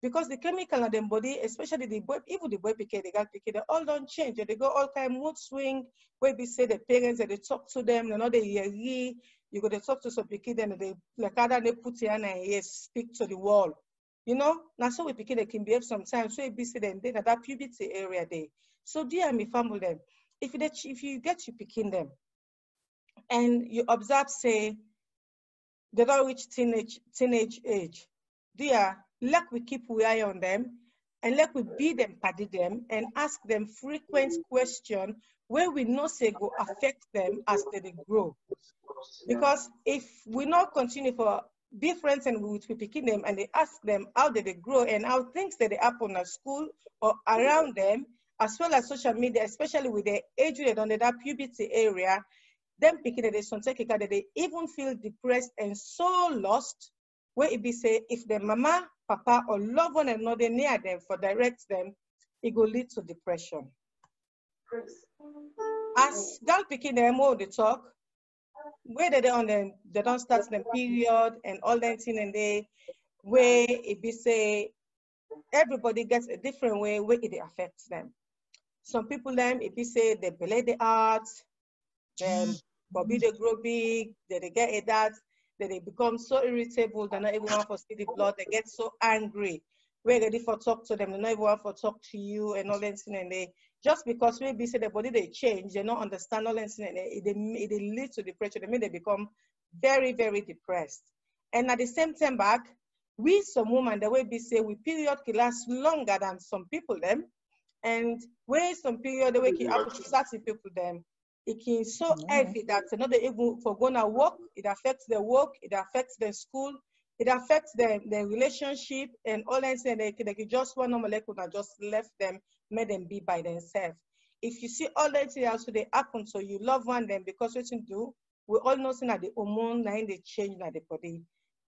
Speaker 2: Because the chemical in them body, especially the boy, even the boy PK, the girl PK, they all don't change. They go all kind mood swing, where we say the parents, and they talk to them, they know they hear you go to talk to some PK, then they like either they put hand and ear, speak to the wall. You know, now so we PK they can behave sometimes. So it be say them then at that puberty area there. So dear me family them, if you if you get you picking them and you observe say they don't reach teenage teenage age, dear let we keep eye on them and let we be them, paddy them, and ask them frequent question where we know say go affect them as they, grow. Because if we not continue for be friends and we will picking them and they ask them how did they grow and how things that they happen at school or around them, as well as social media, especially with the age related under that puberty area, them picking that they some take that they even feel depressed and so lost, where it be say if the mama papa, or love one another near them for direct them, it will lead to depression. As girl picking them all the talk, where they on them, they don't start the period and all that thing and they where it be say everybody gets a different way where it affects them. Some people them it be say they belay the art, then Bobby they grow big, they, they get a that, that they become so irritable, they're not even want to see the blood, they get so angry. We're ready for talk to them, they're not even want to talk to you and all that and they just because maybe say the body they change, they don't understand all that and they, they, they lead to depression, they mean they become very, very depressed. And at the same time back, we some women the way we say we period can last longer than some people them. And where some period the way happen to certain people them, it can so heavy that they're not able for going to work. It affects their work. It affects their school. It affects their, their relationship and all that. And they, they can just one normal could just left them, made them be by themselves. If you see all that else they happen, so you love one them because what you do, we all know that the hormone line they change in the body.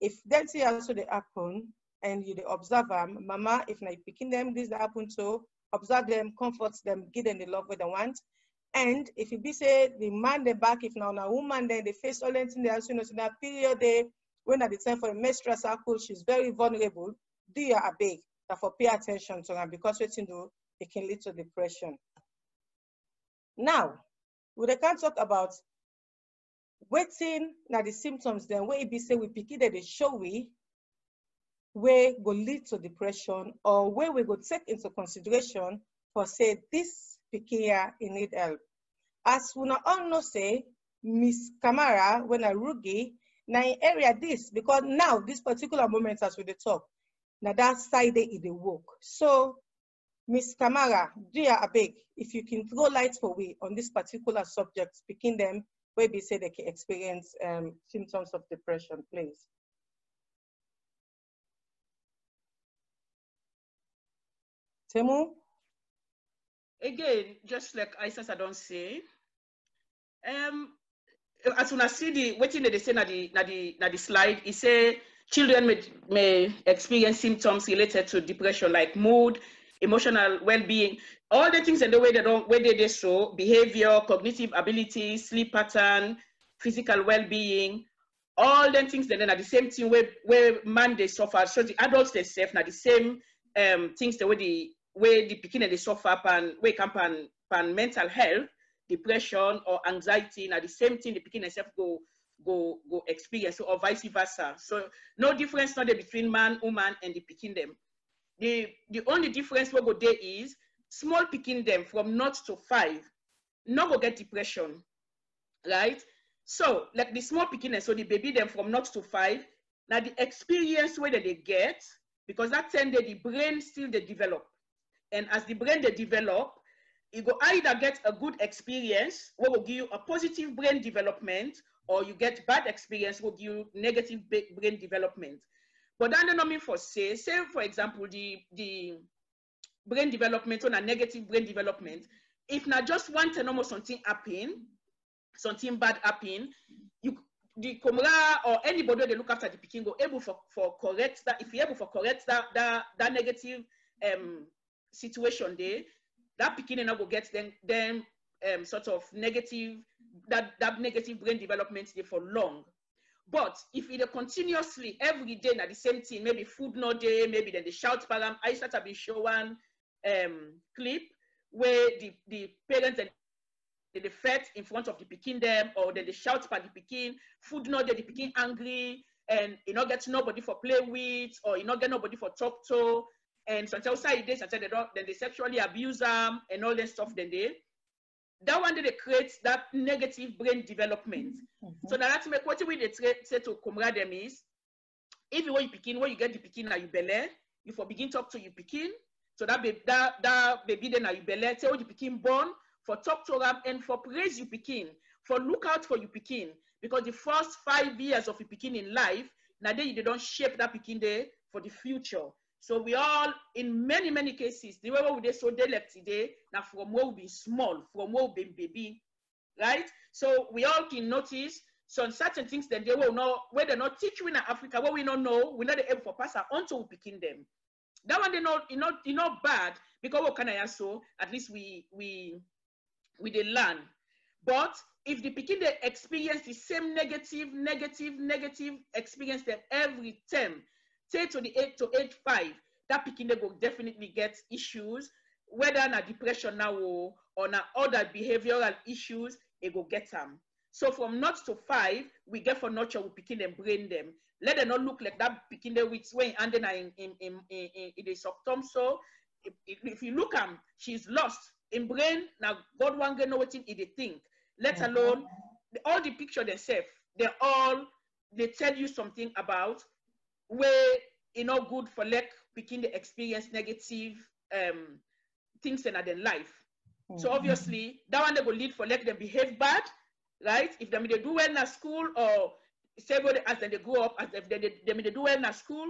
Speaker 2: If that also they happen and you they observe them, mama, if not picking them, this happen to observe them, comfort them, give them the love what they want and if it be say the man the back, if now a woman then they face all anything else, you know, so that period they when at the time for a menstrual cycle, she's very vulnerable, do you a big that for pay attention to her because what you do, it can lead to depression. Now, we can talk about waiting now the symptoms then where it be say we pick it that they show we where go lead to depression or where we go take into consideration for say this pikia in need help. As we all know say, Miss Kamara, when I rugi, now in area this, because now this particular moment as we talk, now that side in the work. So Miss Kamara, dear Abeg, if you can throw light for we on this particular subject, speaking them, where say they can experience um, symptoms of depression, please. Temu?
Speaker 3: Again, just like Isa don't say, um, as soon as see the waiting they say na the na the na the slide, it say children may may experience symptoms related to depression like mood, emotional well-being, all the things and the way they don't where they, they show behavior, cognitive ability, sleep pattern, physical well-being, all them things then are the same thing where where man they suffer. So the adults they self now the same um things the way the where the beginning they suffer pan wake up pan, pan mental health, depression or anxiety, now the same thing the beginning itself go go go experience or vice versa. So no difference not between man, woman, and the picking them. The the only difference we go there is small picking them from not to five, no go get depression, right? So like the small picking so the baby them from not to five, now the experience where they get, because that time the brain still they develop. And as the brain they develop, you go either get a good experience, what will give you a positive brain development, or you get bad experience will give you negative brain development. But that don't mean for say, say for example, the, the brain development on a negative brain development, if not just one time almost something happen, something bad happen, you the Komra or anybody they look after the picking go able for, for correct that if you're able for correct that that, that negative um situation there, that picking not go get them them um sort of negative that that negative brain development there for long. But if it continuously every day at the same thing, maybe food no day, maybe then the shout param, I start to be showing um clip where the, the parents and they fed in front of the picking them or they, they shout by the picking, food not the picking angry and you not get nobody for play with or you not get nobody for talk to and sometimes say this and they don't then they sexually abuse them and all that stuff then they that one day they create that negative brain development. Mm-hmm. So now that's make what we they say to comrade them is if you want you pikin, when you get the pikin now you belly, you for begin talk to you pikin. So that baby that, that baby then now you belly, say what you pikin born for talk to them and for praise you pikin, for look out for you pikin. Because the first five years of you pikin in life, now they, they don't shape that pikin there for the future. So we all, in many, many cases, the way we so they left today, now from where we small, from where we baby, right? So we all can notice some certain things that they will know, where they not teach in Africa, what we don't know, we're not able for pass to we picking them. That one they not, you know, you know bad, because what can I so at least we we we they learn. But if the picking they experience the same negative, negative, negative experience them every time, say to the eight to eight five, that they will definitely get issues, whether na depression now or, or na other behavioral issues, it will get them. So from not to five, we get for nurture, we picking them, brain them. Let them not look like that picking them with when and then in in in in, in, in the subtom. So if, if you look at she's lost in brain. Now God want to know what it they think. Let alone all the picture themselves. They all they tell you something about where you know good for like picking the experience negative um things in their life. Mm-hmm. So obviously that one they will lead for like them behave bad, right? If them they do well in a school or say as they grow up, as if they, they, they, they do well in a school,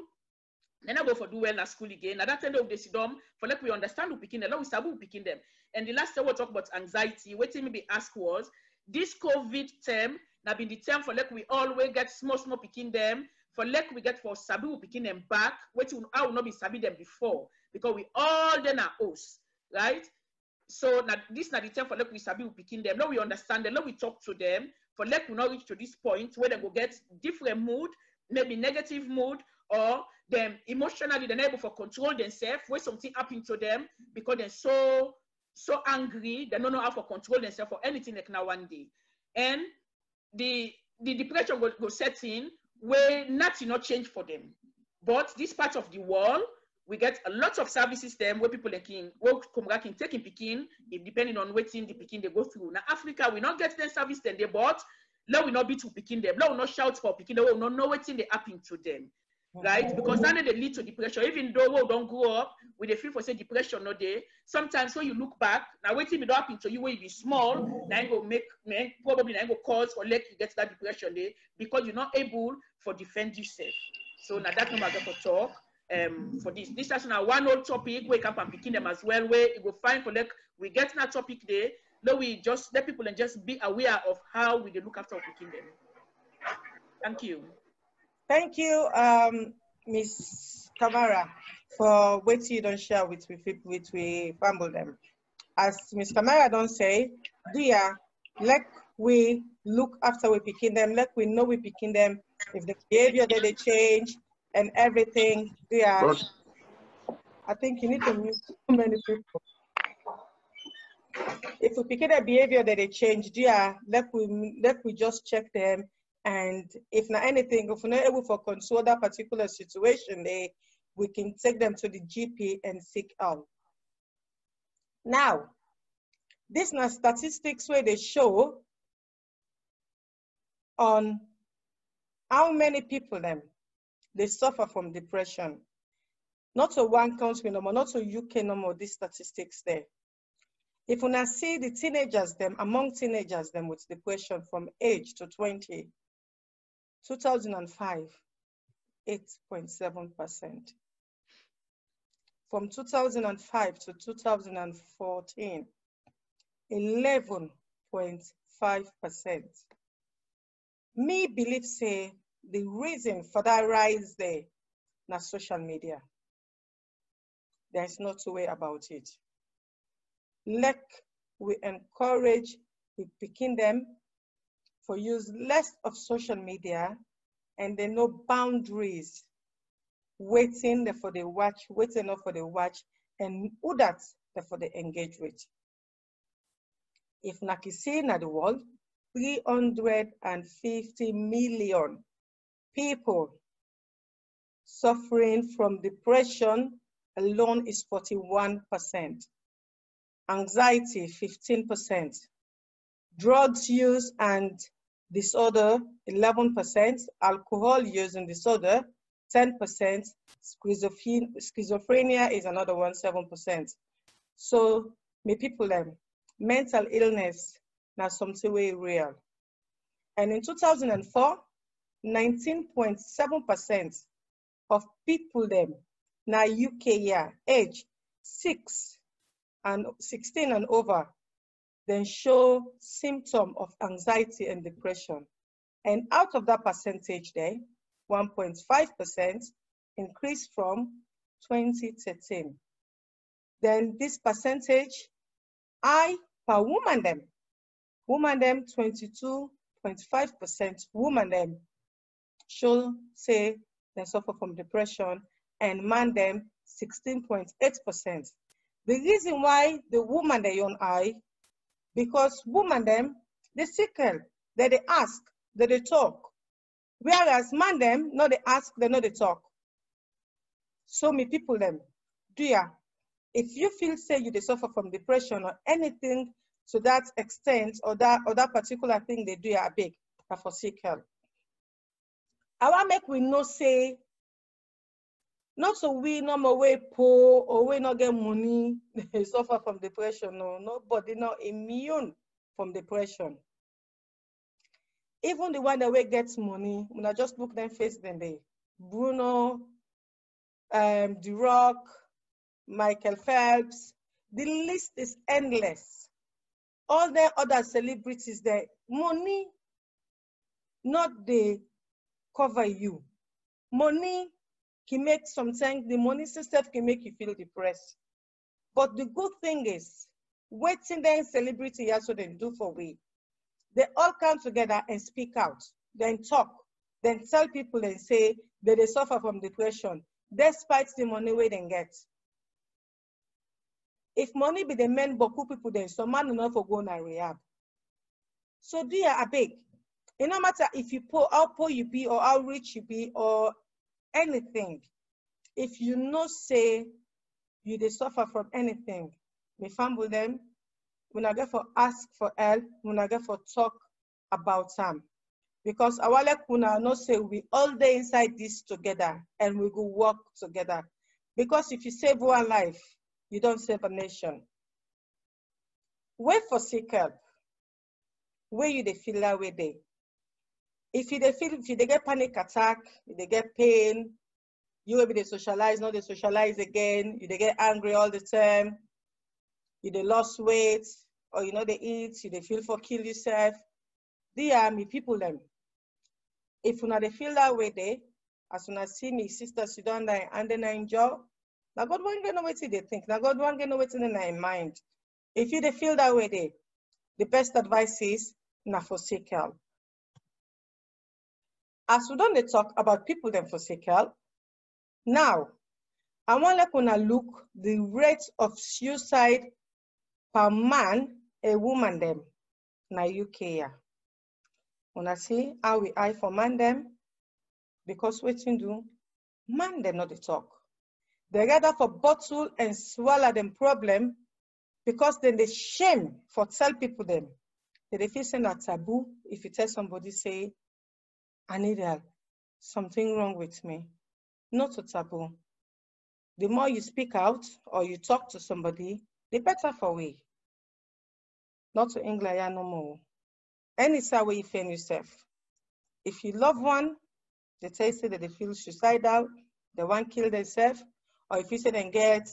Speaker 3: then I go for do well in school again. Now that end of the sidom, for like we understand who picking them, we start who picking them. And the last time we talk about anxiety, what me be asked was this COVID term, now been the term for like we always get small, small picking them. For like we get for sabi we picking them back, which I will not be sabi them before because we all then are us, right? So now this now the time for like we sabi we picking them. Now we understand them, now we talk to them. For like we not reach to this point where they will get different mood, maybe negative mood, or them emotionally they're able for control themselves when something happened to them because they're so so angry, they don't know how to control themselves for anything like now one day. And the the depression will, will set in where nothing not change for them. But this part of the world, we get a lot of services them where people can work come back in taking picking, depending on what in the picking they go through. Now Africa, we not get them service then they bought. Let will not be to picking them. Let we not shout for picking. They will not know in they happen to them right? Because that they lead to depression. Even though we don't grow up with a feel for say depression no day, sometimes when you look back, now waiting it happen to you when you be small, now go make probably now go cause or let you get that depression day because you're not able for defend yourself. So now that number for talk. Um, for this, this is now one old topic. Wake up and picking them as well. Where you go find for like we get that topic there. Then we just let people and just be aware of how we look after picking them. Thank you.
Speaker 2: Thank you, um, Ms. Kamara, for what you don't share with with with we fumble them. As Ms. Kamara don't say, dear, like we look after we picking them, like we know we picking them, if the behavior that they change and everything, dear. I think you need to mute so many people. If we pick a behavior that they change, dear, let we let we just check them and if not anything, if we're not able to control that particular situation, they, we can take them to the GP and seek help. Now, these now statistics where they show on how many people them they suffer from depression. Not to one country no more, not to UK no more, these statistics there. If una see the teenagers them, among teenagers them with depression from age to 20, 2005, 8.7%. From 2005 to 2014, 11.5%. Me believe say the reason for that rise there na social media. There's no two way about it. Like we encourage we picking them for use less of social media and there no boundaries waiting for the watch, waiting up for the watch, and who that for the engage with. If Nakisi na the world, 350 million people suffering from depression alone is 41%. Anxiety, 15%. Drugs use and disorder, 11%. Alcohol use and disorder, 10%. Schizophrenia is another one, 7%. So, me people, them, mental illness, now something very real. And in 2004, 19.7% of people them now UK year age six and 16 and over then show symptom of anxiety and depression. And out of that percentage there, 1.5% increased from 2013. Then this percentage, I per woman them, woman them 22.5% woman them show say they suffer from depression and man them 16.8%. The reason why the woman they own I, because woman them, they sickle, they they ask, they they talk. Whereas man them, no they ask, they no they talk. So me people them, ya, if you feel say you they suffer from depression or anything to that extent or that or that particular thing they do ya big, for seek help. I want make we know say not so we no more way poor or we not get money suffer from depression no. Nobody not immune from depression. Even the one that way gets money when i just look them face them they bruno um the rock michael phelps the list is endless. All the other celebrities there money not they cover you. Money can make sometimes the money system can make you feel depressed. But the good thing is, waiting then celebrity has what they do for we. They all come together and speak out, then talk, then tell people and say that they suffer from depression, despite the money we they get. If money be the main boku people then some man enough for go na rehab. So you a big? It no matter if you poor, how poor you be or how rich you be or anything, if you know say you they suffer from anything, we fumble them, when I get for ask for help, when I get for talk about them. Because our kuna no say we all day inside this together and we go work together. Because if you save one life, you don't save a nation. Wait for seek help. Where you they feel that way they if you they feel if you they get panic attack, if they get pain, you will be they socialize, not they socialize again, you they get angry all the time, you they lost weight, or you know they eat, you they feel for kill yourself. They are um, me people them. If you know they feel that way they, as soon as see me sister down there and then I enjoy, now God won't get no way they think. Now God won't get no way in their mind. If you they feel that way they, the best advice is na forsake help. As we don't talk about people them forsake help, now I want like una look the rate of suicide per man a woman them na UK ya. Una see how we eye for man them because waiting do man they not the talk. They rather for bottle and swallow them problem because then they shame for tell people them. They feel that taboo if you tell somebody say, I need help, something wrong with me. Not a taboo. The more you speak out or you talk to somebody, the better for we. not to England yeah, no more. Any side where you find yourself. If you love one, they tell you that they feel suicidal, they want to kill themselves, or if you say they get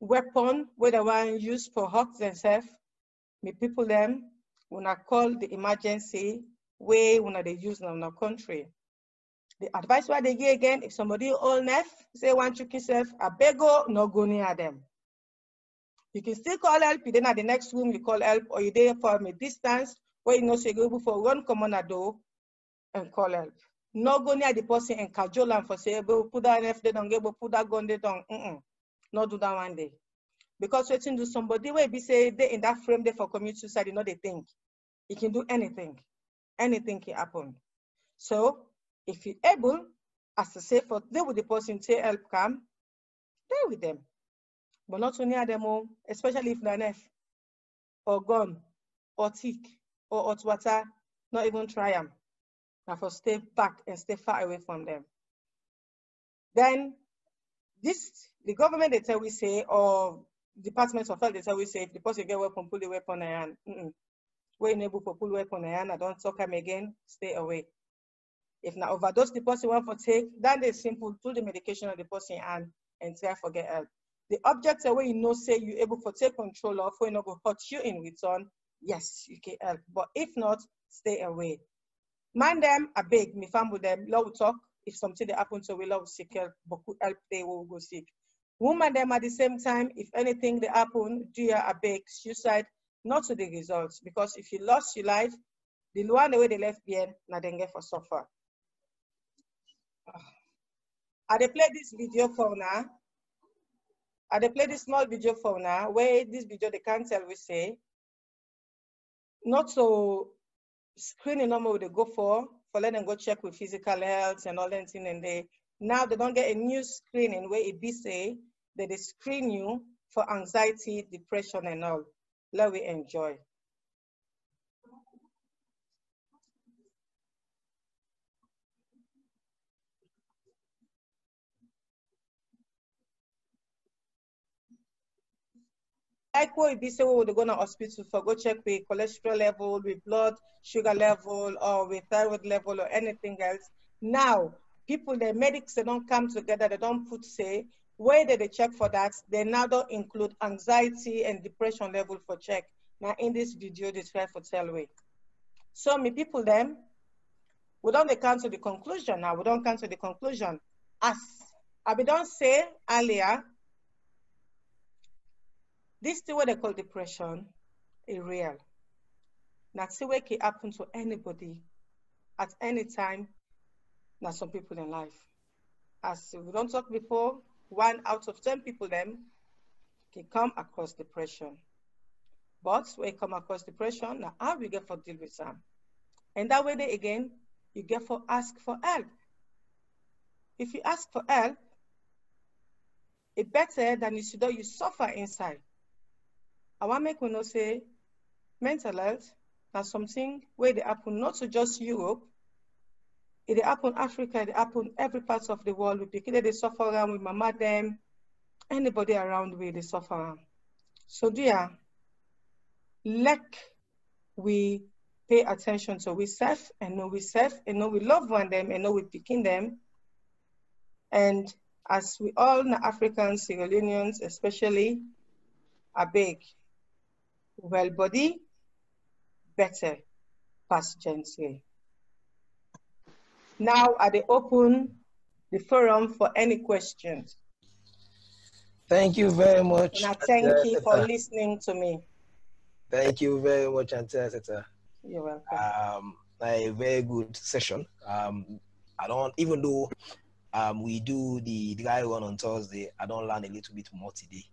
Speaker 2: weapon where they want use for hurt themselves, me people them when I call the emergency way when they use in our country. The advice why they give again, if somebody old enough, say to kill self, I beg go, no go near them. You can still call help, you then at the next room you call help, or you there from a distance where you know you go able for run common door and call help. No go near the person and cajole and for say, put that if they don't get, put that gun they don't. Mm-mm. Not do that one day. Because waiting to somebody where be say they in that frame there for community suicide, you know they think. You can do anything. Anything can happen. So if you're able, as to say, for they with the person say help come, stay with them. But not only them all, especially if they're knife or gun or tick or hot water, not even try them. Now for stay back and stay far away from them. Then this the government they tell we say or Department of Health they tell we say if the person get weapon, pull the weapon and mm -mm. We enable for pull weapon and I don't talk them again, stay away. If not overdose the person want for take, then they simple pull the medication of the person and and try forget help. The objects are where you know say you're able to take control of, where not go hurt you in return, yes, you can help. But if not, stay away. Mind them, I beg, me family them, love talk. If something that happen to we love seek help, but help they will go seek. Woman them at the same time, if anything that happen, do you a beg suicide, not to the results. Because if you lost your life, the one the way they left behind, now then get for suffer. Ah. I they play this video for now. I they play this small video for now, where this video they can't tell we say, not so screening number they go for, for let them go check with physical health and all that thing and they, now they don't get a new screening where it be say, that they screen you for anxiety, depression and all. Let we enjoy. like what be say we would go to hospital for go check with cholesterol level, with blood sugar level, or with thyroid level, or anything else. Now, people, the medics, they don't come together, they don't put say, where did they check for that? They now don't include anxiety and depression level for check. Now in this video, they try for tell way. So me people them, we don't come to the conclusion now, we don't come to the conclusion. As I don't say earlier, this thing what they call depression is real. That's what can happen to anybody at any time, not some people in life. As we don't talk before, one out of 10 people then can come across depression. But when come across depression, now how we get for deal with them? And that way they again, you get for ask for help. If you ask for help, it better than you should you suffer inside. I want make we know say mental health that's something where they happen not to just Europe, it happen Africa, it happen every part of the world. With people they suffer around with mama them, anybody around where they suffer. So dear, let we pay attention to we self and know we self and know we love one them and know we picking them. And as we all Africans, Sierra especially, are big well body, better past gently. Now I they open the forum for any questions.
Speaker 1: Thank you very much.
Speaker 2: And I thank you for listening to me.
Speaker 1: Thank you very much, Anteta.
Speaker 2: You're welcome.
Speaker 1: Um, a very good session. Um, I don't, even though um, we do the dry run on Thursday, I don't learn a little bit more today.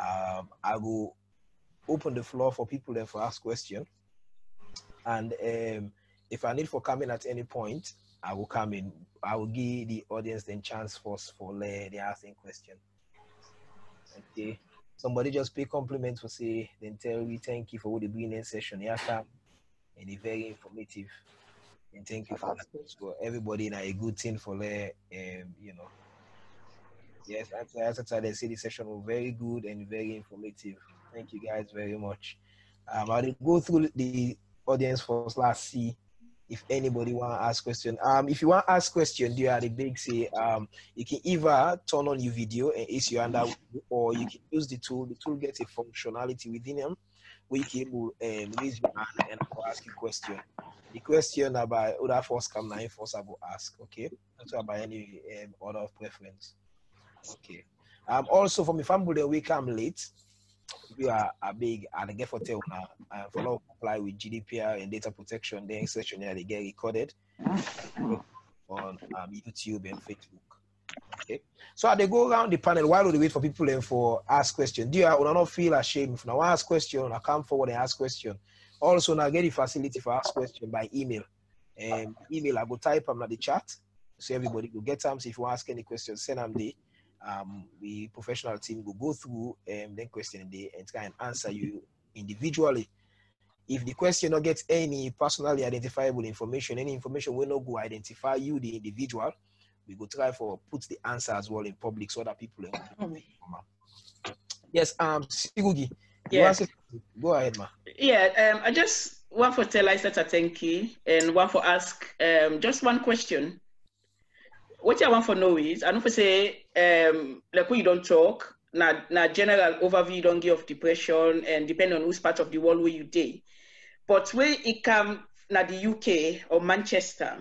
Speaker 1: Um, I will open the floor for people there for ask question. And um, if I need for coming at any point, I will come in. I will give the audience the chance first for uh, the asking question. Okay. Somebody just pay compliments for say, then tell me thank you for all the beginning session. Yeah, come and it's very informative. And thank you for that. So everybody now a good thing for the um, you know. Yes, as I said, the city session was very good and very informative. Thank you guys very much. Um, I'll go through the audience first. Let's see if anybody want to ask question. Um, if you want to ask question, you have the big say? Um, you can either turn on your video and ace your out, or you can use the tool. The tool gets a functionality within them where you can um, raise your hand and ask you question. The question about other force come now, force I will ask. Okay, not about any um, order of preference. Okay. Um, also from the family, we come late we are a big and get for tell now uh, follow comply with GDPR and data protection. Then section here they get recorded on um, YouTube and Facebook. Okay, so they go around the panel while we wait for people and for ask question. Do you will not feel ashamed if now ask question? I come forward and ask question. Also, now get the facility for ask question by email. And email I go type them at the chat so everybody will get them. So if you ask any questions, send them the um, we professional team will go through um, the question day and try and answer you individually. If the question not gets any personally identifiable information, any information will not go identify you, the individual, we go try for put the answer as well in public so that people Yes, um, Sigugi.
Speaker 3: Yeah.
Speaker 1: Go ahead, ma.
Speaker 3: Yeah, um, I just want for tell Isa thank you and want for ask um, just one question what I want for know is, I don't for say, um, like you don't talk, na, na general overview don't give of depression and depend on which part of the world where you day. But when it come na the UK or Manchester,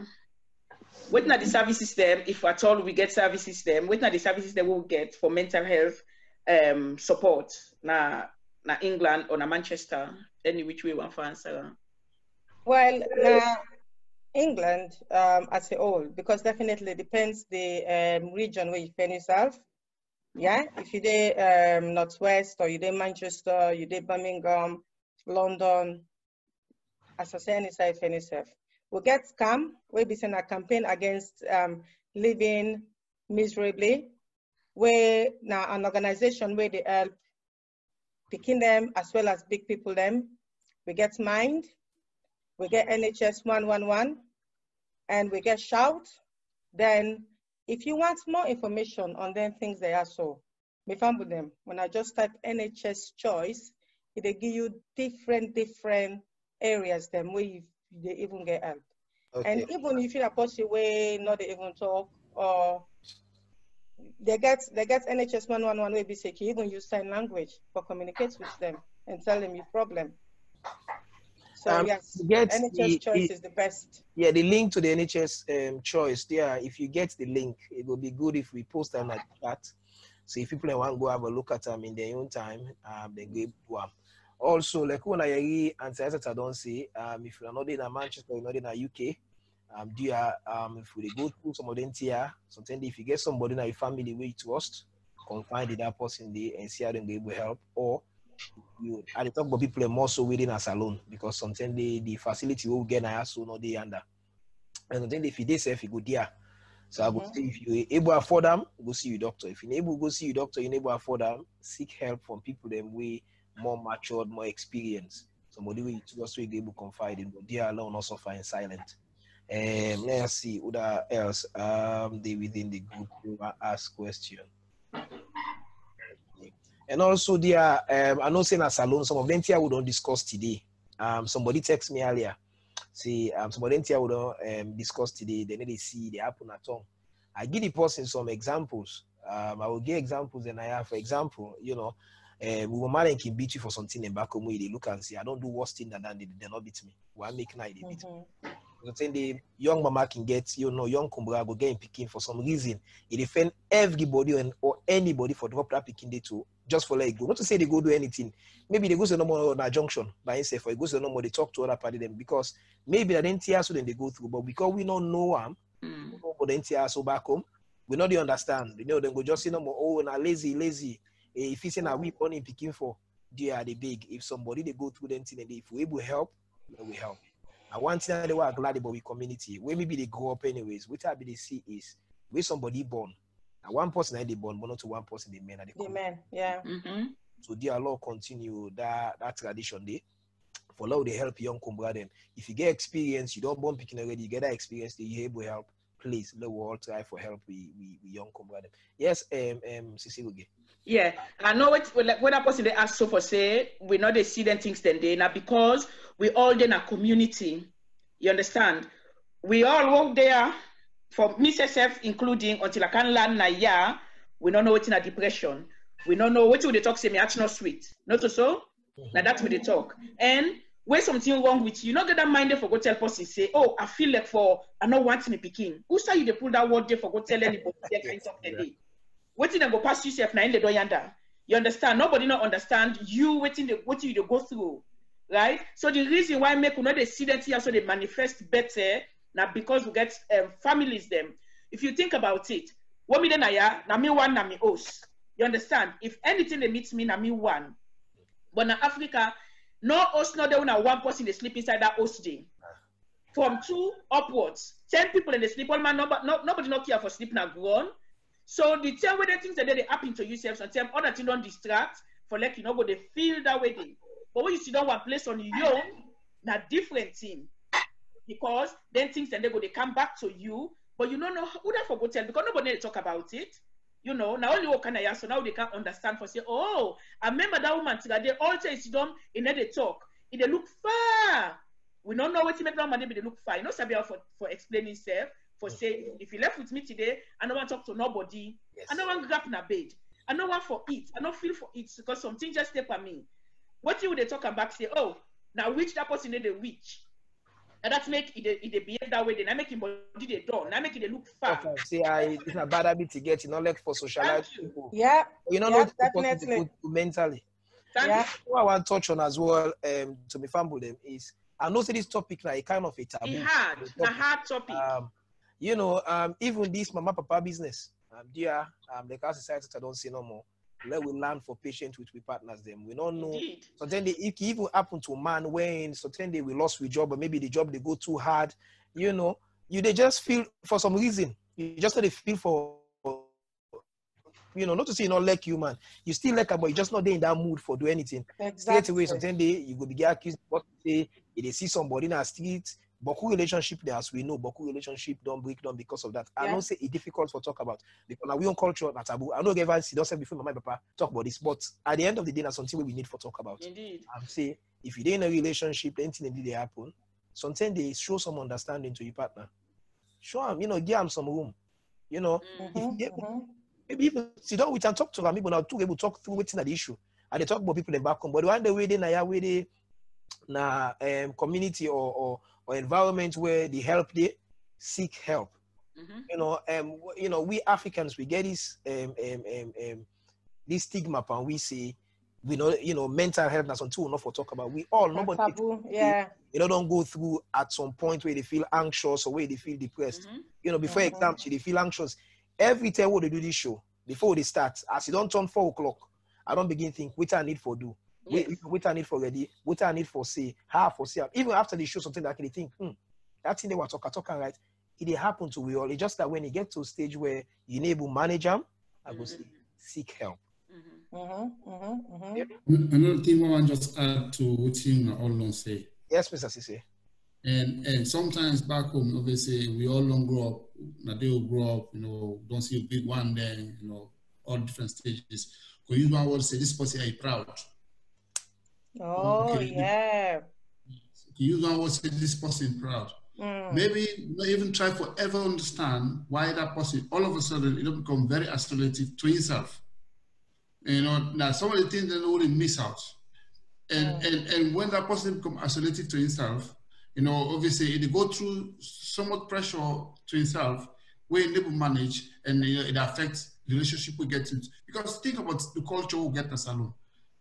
Speaker 3: what na the service system, if at all we get service system, what na the services that we'll get for mental health um, support na, na England or na Manchester, any which way one for answer.
Speaker 2: Well, na England um, as a whole, because definitely depends the um, region where you find yourself. Yeah, if you're there um, Northwest or you're there Manchester, you're there Birmingham, London, as I say, inside find yourself. We get scam, we be send a campaign against um, living miserably, where now an organization where they help pikin them as well as big people them. We get Mind, we get NHS 111, and we get shout. Then if you want more information on them things they are so, me found with them. When I just type NHS choice, it will give you different, different areas them where you, they even get help.
Speaker 1: Okay.
Speaker 2: And even if you're a person where not they even talk or they get they get NHS 111 where be sick, you even use sign language for communicate with them and tell them your problem. So
Speaker 1: Um,
Speaker 2: yes,
Speaker 1: get
Speaker 2: NHS
Speaker 1: the-
Speaker 2: choice
Speaker 1: the-
Speaker 2: is the best.
Speaker 1: Yeah, the link to the NHS um, choice Yeah, If you get the link, it will be good if we post them like that. So if people want to go have a look at them in their own time, um, they go to them. Also, like when I hear I don't see, um, if you're not in a Manchester, you're not in a UK, um, do you, um, if we go through some of them here, sometimes if you get somebody in your family where you trust, confide in that person there and see how they will help, or you I talk about people are more so within a Salone because sometimes the the facility will get now so no they under. And sometimes if you dey safe, you go there. So I would
Speaker 2: Mhm.
Speaker 1: say if you able to afford them, go see your doctor. If you able to go see your doctor, you able to afford them, seek help from people them way more matured, more experienced. Somebody we we able to confide in, but they alone also find silent. Um, let's see what else. Um, they within the group will ask question. And also there, um, I know saying a Salone, some of them here we don't discuss today. Um, somebody text me earlier. Say um, somebody here we don't um, discuss today. They need to see the happen at all. I give the person some examples. Um, I will give examples and I have, for example, you know, uh, we were married can beat you for something and back home they look and say, I don't do worse thing than that, they, they not beat me. Why make night they beat me?
Speaker 2: Mhm.
Speaker 1: You know, saying the young mama can get, you know, young kumbra go get him pikin for some reason. It defend everybody and or anybody for drop that pikin day to just for let it go. Not to say they go do anything. Maybe they go to no more on a junction by himself or it goes to no more, they talk to other party them because maybe they didn't hear so then they go through. But because we don't know them,
Speaker 3: Mm.
Speaker 1: we don't hear so back home, we know they understand. You know, then go just say no more, oh, now lazy, lazy. If it's in a week only pikin for, they are the big. If somebody they go through them thing and if we able help, we help. And one thing that they were glad about we community, where maybe they grow up anyways, what I be they see is where somebody born. And one person that they born, but not to one person they men at the
Speaker 2: The men, yeah.
Speaker 3: Mhm.
Speaker 1: So dear Lord continue that that tradition there. For Lord they help young Kumbra then. If you get experience, you don't born pikin already, you get that experience, you able to help. Please let we all try for help we we, we young Kumbra them. Yes, um um Sisi Ruge.
Speaker 3: Yeah, I know what like when that person they ask so for say we know they see them things then they now because we all in a community. You understand? We all work there for me self including until I can learn na yeah, we don't know what's in a depression. We don't know what would they talk say me that's not sweet. Not so? Mm-hmm. Now that's what they talk. And when something wrong with you, you not get that minded for go tell person say, oh, I feel like for I not wanting a pikin. Who say you they pull that word there for go tell anybody that kind of day? Waiting and go past yourself now in the door yonder. You understand? Nobody not understand you waiting the what you go through. Right? So the reason why make not they see that here so they manifest better now because we get um, families them. If you think about it, what me then I na me one na me os. You understand? If anything they meet me na me one. But in Africa, no host, no there when one person they sleep inside that host day. From two upwards, ten people in the sleep, all man, nobody, no, nobody not care for sleep now grown. So the time where the things that they happen to yourself, sometimes other things don't distract for like you know, but they feel that way. But when you sit down one place on your own, na different thing. Because then things and they go, they come back to you, but you don't know who that for go tell because nobody they talk about it. You know, now only what kind of so now they can understand for say, oh, I remember that woman today, they all say she don't in they talk. If they look far, we don't know what to make that money, but they look far. You know, Sabia for, for explaining self, for mm. say, if you left with me today, I don't want to talk to nobody.
Speaker 1: Yes.
Speaker 3: I don't want to grab in a bed. I don't want for it. I don't feel for it because something just step on me. What you would they talk about say, oh, now which that person need a witch. And that's make it it they behave that way, then I make him body they done. I make it they look far.
Speaker 1: Okay, see, I it's a bad habit to get, you know, like for socialize
Speaker 3: Thank
Speaker 1: people.
Speaker 2: Yeah,
Speaker 1: You know,
Speaker 2: Yeah,
Speaker 1: not people to
Speaker 2: definitely.
Speaker 1: put mentally.
Speaker 3: Thank
Speaker 2: yeah.
Speaker 1: What I want to touch on as well, um, to be fumble them is I know this topic like a kind of a taboo.
Speaker 3: It hard.
Speaker 1: the
Speaker 3: It's a hard topic.
Speaker 1: Um, you know, um, even this mama papa business, um, dear, um, the car society I don't see no more. Let we learn for patience with we partners them. We don't know.
Speaker 3: Indeed.
Speaker 1: So then they, it can even happen to a man when so then they we lost with job, or maybe the job they go too hard. You know, you they just feel for some reason. You just they feel for you know, not to say you not like human. You still like her, but you just not there in that mood for do anything. Straight
Speaker 2: Exactly.
Speaker 1: away, sometimes they you go be get accused what say they see somebody in a street. Boku relationship there as we know, Boku relationship don't break down because of that. I
Speaker 2: Yeah.
Speaker 1: don't say it's difficult for talk about because now we on culture not taboo. I know ever see don't say before my papa talk about this, but at the end of the day, that's something we need for talk about.
Speaker 3: Indeed.
Speaker 1: I'm say if you're in a relationship, anything they happen, sometimes they show some understanding to your partner. Show them, you know, give them some room. You know,
Speaker 3: Mm.
Speaker 2: Mhm,
Speaker 1: get
Speaker 2: mhm.
Speaker 1: maybe even sit down with and talk to them, people now two able to talk through what's the issue. And they talk about people in back home. But the one the way they na way they na um community or, or or environments where the help they seek help.
Speaker 3: Mhm.
Speaker 1: You know, um you know, we Africans we get this um um um, um this stigma and we say we know you know mental health that's something we not for talk about. We all
Speaker 2: A
Speaker 1: nobody
Speaker 2: taboo. Yeah.
Speaker 1: you know don't go through at some point where they feel anxious or where they feel depressed
Speaker 3: Mhm.
Speaker 1: you know, before
Speaker 2: Mhm.
Speaker 1: exam, they feel anxious. Every time when they do this show, before they start, as it don't turn four o'clock, I don't begin think what I need for do,
Speaker 3: Yes.
Speaker 1: what, what I need for ready, what I need for say, how for say. Even after the show, something like they think, hmm, that thing they were talking, talking right. It dey happen to we all. It's just that when you get to a stage where you enable manage them, I go
Speaker 3: Mhm.
Speaker 1: say, seek help.
Speaker 3: Mhm.
Speaker 2: Mhm, mhm, mhm.
Speaker 1: Yeah.
Speaker 6: Another thing I want to just add to what you all long say.
Speaker 1: Yes, Mr. Sise.
Speaker 6: And and sometimes back home, obviously, we all don't grow up. Now they will grow up, you know, don't see a big one then, you know, all different stages. Because you one word say this person are proud.
Speaker 2: Oh,
Speaker 6: Okay.
Speaker 2: yeah.
Speaker 6: You one word say this person proud.
Speaker 2: Mm.
Speaker 6: Maybe not even try to ever understand why that person all of a sudden it will become very isolated to himself. You know, now some of the things they only miss out. And, and and when that person become isolated to himself, you know, obviously they go through somewhat pressure to himself, where he never manage and you know, it affects relationship we get into. Because think about the culture we get as alone.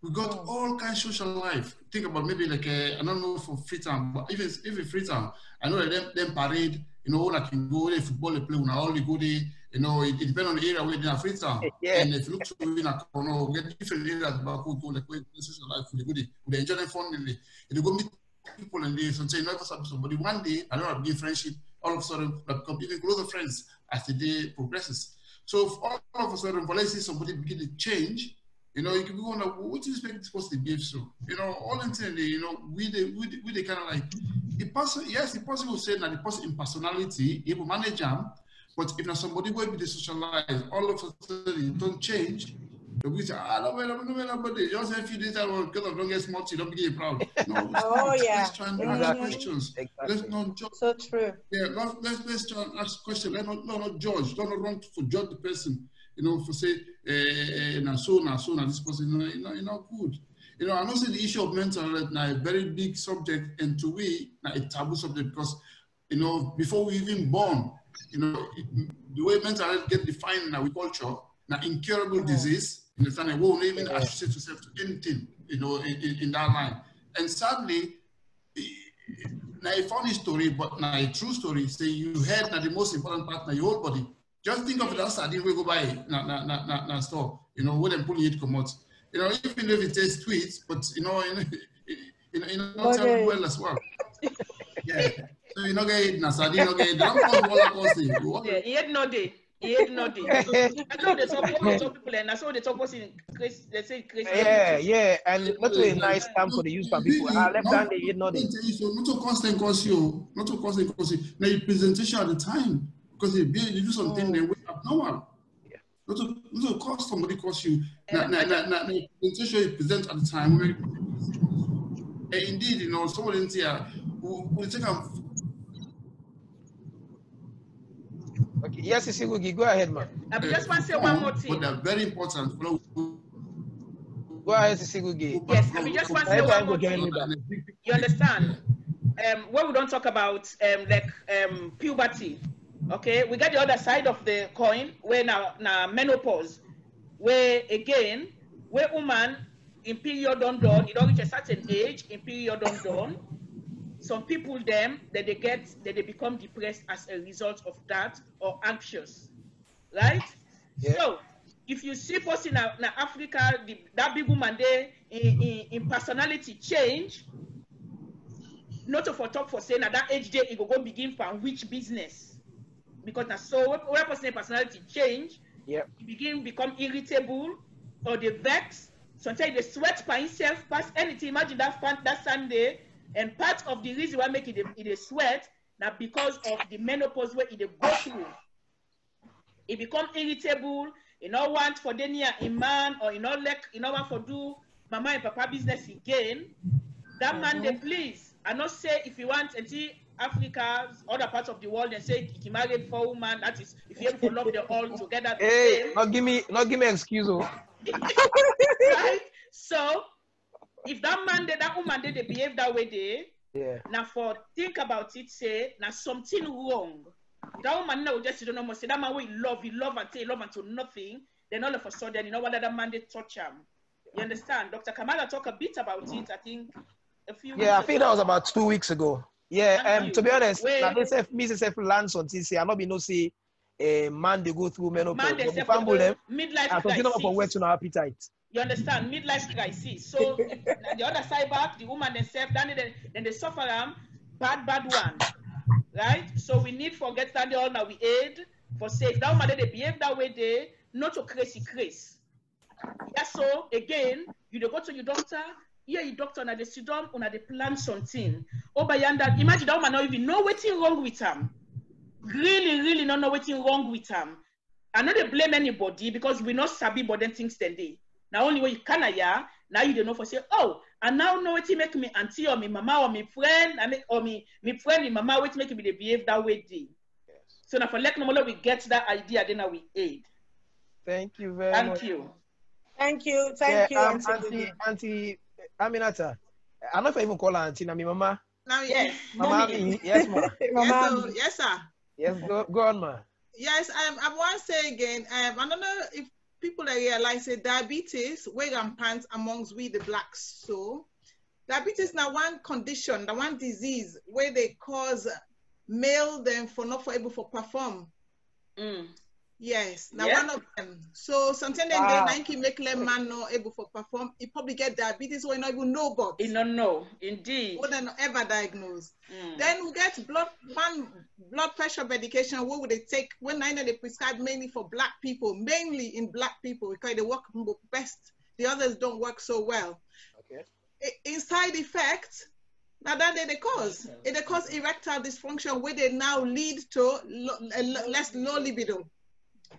Speaker 6: We got
Speaker 2: Mm.
Speaker 6: all kinds of social life. Think about maybe like a, I don't know for Freetown, but even even Freetown, I know that them, them parade, you know, like you go there football they play when I only go there, you know, it, it depends on the area where they are Freetown.
Speaker 1: Yeah.
Speaker 6: And if you look to in a corner, we get different areas but who go like where social life they go there, they enjoy them fun and they, go meet people and they sometimes you never saw somebody one day, I don't know, begin friendship, all of a sudden become even closer friends as the day progresses. So if all of a sudden, for let's say somebody begin to change, you know, you can go on, what do you expect this person to behave so? You know, all internally, you know, we the we the, we the kind of like the person, yes, the person will say that the person in personality, he will manage them, but if not somebody will be the socialize, all of a sudden it don't change, The people say, ah, no, no, no, no, but just a few days ago, because of don't get smart, you don't get proud. No,
Speaker 2: Oh, yeah.
Speaker 6: Let's try and ask
Speaker 2: Mhm.
Speaker 6: questions.
Speaker 1: Exactly.
Speaker 6: Let's not judge.
Speaker 2: So true.
Speaker 6: Yeah, let's, let's, let's try and ask questions. Let's not, not, not judge. Don't not run for judge the person. You know, for say, eh, na so, na so, na this person, you know, you know, you know, good. You know, I know say the issue of mental health now a very big subject, and to we, now a taboo subject because, you know, before we even born, you know, it- the way mental health get defined in our culture, now incurable disease, you understand, and we won't even
Speaker 1: Yeah.
Speaker 6: associate yourself to anything, you know, in, in, in that line. And sadly, now a funny story, but now a true story. Say you heard that the most important part of your whole body. Just think of that sardine we go buy na na na na, na store. You know, when them pulling it come out. You know, even if it tastes sweet, but you know, you know, you know, you know not tell
Speaker 2: Okay.
Speaker 6: well as well. Yeah. So you know, get na sardine, you know, get that one roller coaster.
Speaker 3: Yeah, he had no day. He had no day. I know they talk, when they people, and I saw they talk what's in crazy. They say crazy.
Speaker 1: Yeah, yeah, and not a nice time for the youth and people. Ah, left hand they hit nothing.
Speaker 6: So not to constant cause you, not to constant cause you. Now your presentation at the time, because you, you do something then we abnormal.
Speaker 1: Yeah.
Speaker 6: Not to, not to cause somebody cause you. Now, now, now, now, now, presentation you present at the time. Where, and indeed, you know, someone in here who will take a
Speaker 1: Okay, yes, Isigugi, go ahead, man.
Speaker 3: I just want to say one more thing.
Speaker 6: But they're very important.
Speaker 1: Go ahead, Isigugi.
Speaker 3: Yes, I just want to say one more thing. You understand? Um, when we don't talk about um, like um, puberty, okay, we got the other side of the coin where now now menopause, where again, where woman in period on done, you don't reach a certain age, in period on done, some people them that they get that they become depressed as a result of that or anxious, right?
Speaker 1: Yeah.
Speaker 3: So if you see person in, in Africa, the, that big woman there in, in, in personality change, not for talk for saying at that age day it go go begin from which business because na so when, person personality change
Speaker 1: Yep.
Speaker 3: he begin become irritable or they vex. Sometimes they sweat by himself pass anything imagine that fun, that sunday and part of the reason why make it a, it a sweat now because of the menopause where it go through. He become irritable he no want for dey near him man or he no like he no want for do mama and papa business again. That man dey mm-hmm. please i no say if you want until africa other parts of the world dem say he married four woman that is if you able to love them all together
Speaker 1: Hey,
Speaker 3: same
Speaker 1: not give me, not give me excuse, oh.
Speaker 3: right so if that man did that woman did they behave that way dey
Speaker 1: Yeah.
Speaker 3: Now for think about it say now something wrong that woman now just you don't know say that man wey he love he love until he love until nothing then all of a sudden you know whether that man dey touch am you understand dr kamara talk a bit about mm. it i think a few
Speaker 1: Yeah, I think
Speaker 3: ago.
Speaker 1: that was about two weeks ago. Yeah, um, to be honest,
Speaker 3: Wait.
Speaker 1: now they say me self land something say I not be no say a man they go through menopause.
Speaker 3: man
Speaker 1: we
Speaker 3: sef
Speaker 1: fumble them.
Speaker 3: midlife
Speaker 1: I continue for wet
Speaker 3: crisis
Speaker 1: our appetite.
Speaker 3: you understand midlife crisis so the other side back the woman themself then they then they suffer am bad bad one right so we need forget that stand all now we aid for safe that woman dey behave that way dey not to crazy craze yeah so again you go to your doctor here your doctor na dey sit down una dey plan something. Oh, over yanda imagine that woman no even know wetin wrong with am really really no know wetin wrong with am i no dey blame anybody because we no sabi but then things dem dey na only when you kind of yeah now you dey know for say oh i now know wetin make me auntie or me mama or me friend i make or me me friend me mama wetin make me dey behave that way dey so na for like normally we get that idea then na we aid.
Speaker 1: Thank you very
Speaker 3: thank
Speaker 1: much.
Speaker 3: Thank you.
Speaker 2: Thank you. Thank
Speaker 1: yeah,
Speaker 2: you,
Speaker 1: um,
Speaker 2: Auntie
Speaker 1: Auntie, Auntie Aminata. I don't know if I even call her Auntie, now me mama.
Speaker 4: Now,
Speaker 3: yes
Speaker 1: Mama,
Speaker 3: mommy
Speaker 1: Ami, yes, ma.
Speaker 4: Yes,
Speaker 2: Mama,
Speaker 4: so, yes, sir.
Speaker 1: Yes, go, go on, ma.
Speaker 4: Yes, um, I want to say again, um, I don't know if people are realize that diabetes, way rampant amongst we the blacks. So, diabetes now one condition, the one disease where they cause male them for not for able to perform.
Speaker 3: Mm.
Speaker 4: Yes, now
Speaker 3: Yeah.
Speaker 4: one of them. So something then
Speaker 1: Wow.
Speaker 4: they Nike make them man not able to perform. He probably get diabetes or he not even know about.
Speaker 3: you no know indeed
Speaker 4: More than ever diagnosed.
Speaker 3: Mm.
Speaker 4: Then we get blood one blood pressure medication. What would they take? When I know they prescribe mainly for black people, mainly in black people because they work best. The others don't work so well.
Speaker 1: Okay.
Speaker 4: I- In side effect, now that they, they cause it they cause erectile dysfunction, where they now lead to lo, a lo- less low libido.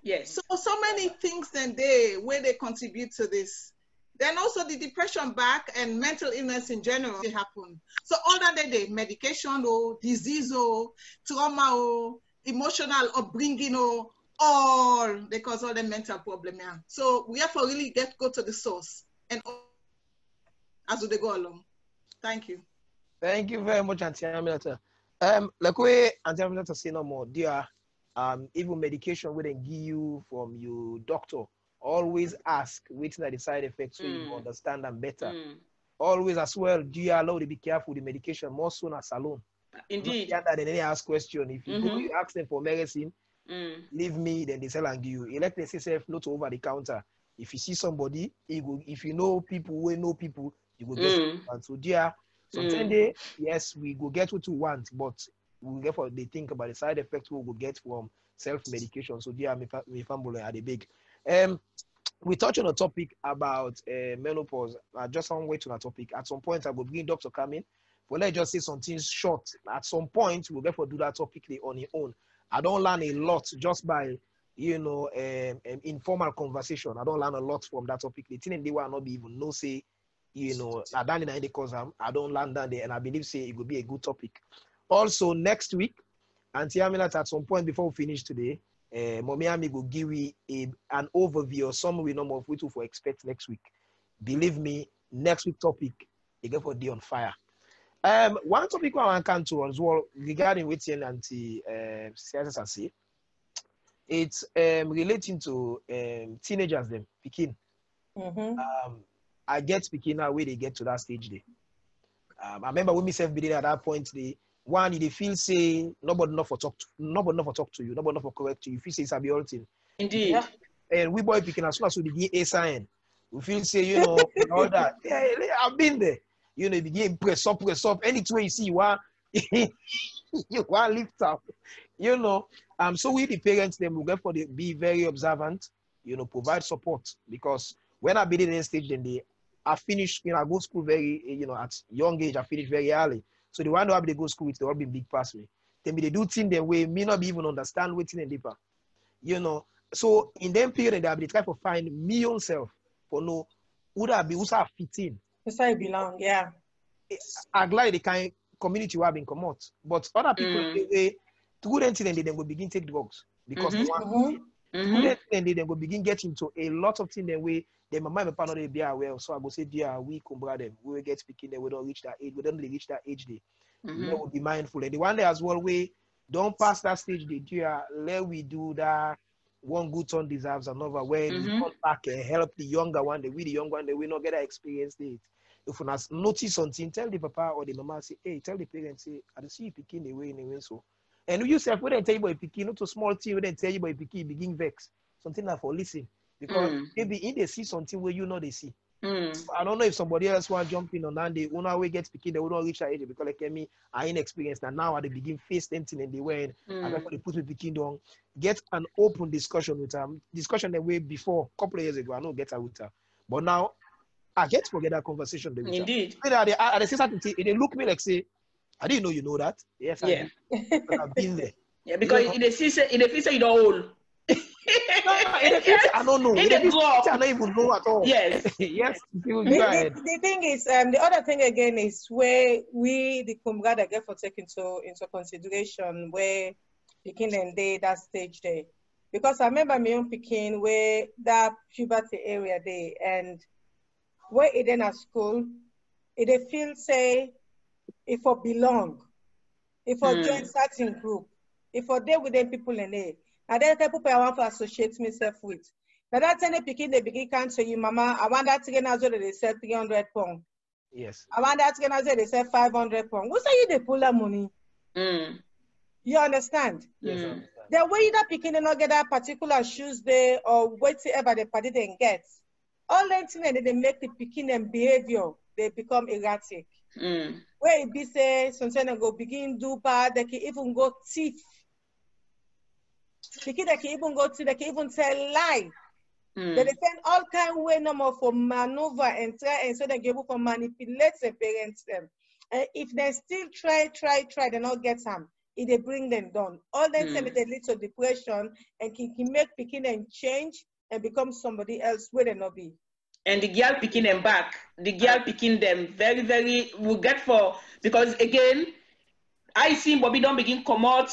Speaker 3: Yes.
Speaker 4: So so many things then they where they contribute to this. Then also the depression back and mental illness in general they happen. So all that they, they medication or disease or trauma or emotional upbringing or all they cause all the mental problem yeah. So we have to really get go to the source and as they go along. Thank you.
Speaker 1: Thank you very much, Auntie Aminata. Um, like we Auntie Aminata say no more, dear. Um, even medication we then give you from your doctor. Always ask which are the side effects so you
Speaker 3: Mm.
Speaker 1: understand them better.
Speaker 3: Mm.
Speaker 1: Always as well, do you allow to be careful with the medication more soon as alone?
Speaker 3: Indeed.
Speaker 1: Not that they ask question. If you go,
Speaker 3: Mhm.
Speaker 1: you ask them for medicine,
Speaker 3: Mm.
Speaker 1: leave me, then they sell and give you. Elect the yourself not over the counter. If you see somebody, you go, if you know people, we know people, you go get
Speaker 3: Mm.
Speaker 1: and so dear. So
Speaker 3: Mm.
Speaker 1: ten day, yes, we go get what we want, but we get for they think about the side effects we will get from self-medication. So me family are the big. Um we touch on a topic about uh, menopause. I just want to wait on a topic. At some point, I will bring Dr. Kamin. But let's just say something short. At some point, we'll therefore do that topic on your own. I don't learn a lot just by you know um, um, informal conversation. I don't learn a lot from that topic. The thing in the way not be even know say, you know, I done in the cause I don't land down there, and I believe say it will be a good topic. Also next week, Auntie Aminat at some point before we finish today, uh, Mommy Ami will give you a, an overview or summary number of which we expect next week. Believe me, next week topic, you get for day on fire. Um, one topic I want to come to as well regarding what anti uh, CSS say, it's um, relating to um, teenagers them pikin.
Speaker 2: Mhm.
Speaker 1: Um, I get pikin now where they get to that stage there. Um, I remember when myself be there at that point, the one if they feel say nobody enough for talk to nobody enough for talk to you, nobody enough for correct you. You feel say it's a be all thing.
Speaker 3: Indeed.
Speaker 2: Yeah.
Speaker 1: And we boy pikin as soon as we begin a sign, we feel say, you know, all that. Yeah, yeah, I've been there. You know, you begin press up, press up. Anything you see, you want you want lift up. You know. Um, so we the parents them will get for the be very observant, you know, provide support because when I be in the stage, then they I finished, you know, I go school very, you know, at young age, I finished very early. So the one who have they go school with, they all be big past me. Then be they do things their way, may not be even understand what's in deeper. You know, so in them period, they have been try to find me own self for no who that be who's have fit in.
Speaker 2: That's how it belong. Yeah.
Speaker 1: I glad the kind community who have been come out. But other people
Speaker 3: Mm.
Speaker 1: they, they through them then they then go begin to take drugs because they
Speaker 3: Mhm.
Speaker 1: want
Speaker 2: Mhm.
Speaker 3: Mhm.
Speaker 1: them thing, they then go begin get into a lot of things then way then my mind partner they be aware. So I go say, dear, we come them, we will get speaking there, we don't reach that age, we don't really reach that age day. We
Speaker 3: Mhm.
Speaker 1: will be mindful. And the one day as well, we don't pass that stage, the dear, let we do that. One good turn deserves another. When we
Speaker 3: Mhm.
Speaker 1: come back and help the younger one, the we the young one, they will not get that experience. If you not notice something, tell the papa or the mama, say, hey, tell the parents, say, I see you pikin the way in the way so. And you yourself, we don't tell you about pikin, not a small thing, we don't tell you about pikin, begin vex. Something that for listen. Because
Speaker 3: Mm.
Speaker 1: maybe in they see something where you know they see.
Speaker 3: Mm.
Speaker 1: I don't know if somebody else want to jump in on that They When I get speaking, they will not reach that age because like me, I inexperienced and now at the begin face thing and they went and
Speaker 3: Mm.
Speaker 1: therefore they put me pikin down. Get an open discussion with them. Discussion the way before, couple of years ago, I know get her with her. But now I get to forget that conversation.
Speaker 3: Indeed.
Speaker 1: When they, I, they say something, they look me like say, I didn't know you know that. Yes, I
Speaker 3: Yeah.
Speaker 1: I've been there.
Speaker 3: Yeah, because
Speaker 1: You know-
Speaker 3: in the season, in the season, you don't hold.
Speaker 1: No, no, in the future, I don't know.
Speaker 3: In
Speaker 1: In
Speaker 3: the
Speaker 1: the future,
Speaker 3: block.
Speaker 1: I don't even know at all.
Speaker 3: Yes.
Speaker 1: yes,
Speaker 2: The, the, the thing is, um, the other thing again is where we, the Kumgada, get for take into, into consideration where pikin and day that stage there. Because I remember me own pikin where that puberty area there and where it in at school, it dey feel say if I belong, if I
Speaker 3: Hmm.
Speaker 2: join certain group, if I there with them people in there, and then the people I want to associate myself with. Now that time they begin, they begin can say you, mama, I want that again as well they sell 300 pounds.
Speaker 1: Yes.
Speaker 2: I want that again as well they sell 500 pounds. Who say you they pull that money?
Speaker 3: Mm.
Speaker 2: You understand?
Speaker 1: Yes, I
Speaker 3: Mm.
Speaker 1: understand.
Speaker 2: The way that pikin they not get that particular shoes there or whatever the party they get, all that thing they, they make the pikin them behavior, they become erratic.
Speaker 3: Mm.
Speaker 2: Where it be say sometimes they go begin do bad, they can even go thief. They can even go to, they can even tell lie. They
Speaker 3: Mm.
Speaker 2: defend all kind way no more for maneuver and try and so they get able to manipulate the parents them. And if they still try, try, try, they not get them. it they bring them down. All them
Speaker 3: mm.
Speaker 2: they lead to depression and can, can make pikin and change and become somebody else where they not be.
Speaker 3: And the girl pikin them back, the girl pikin them very, very will get for because again, I see Bobby don't begin come out,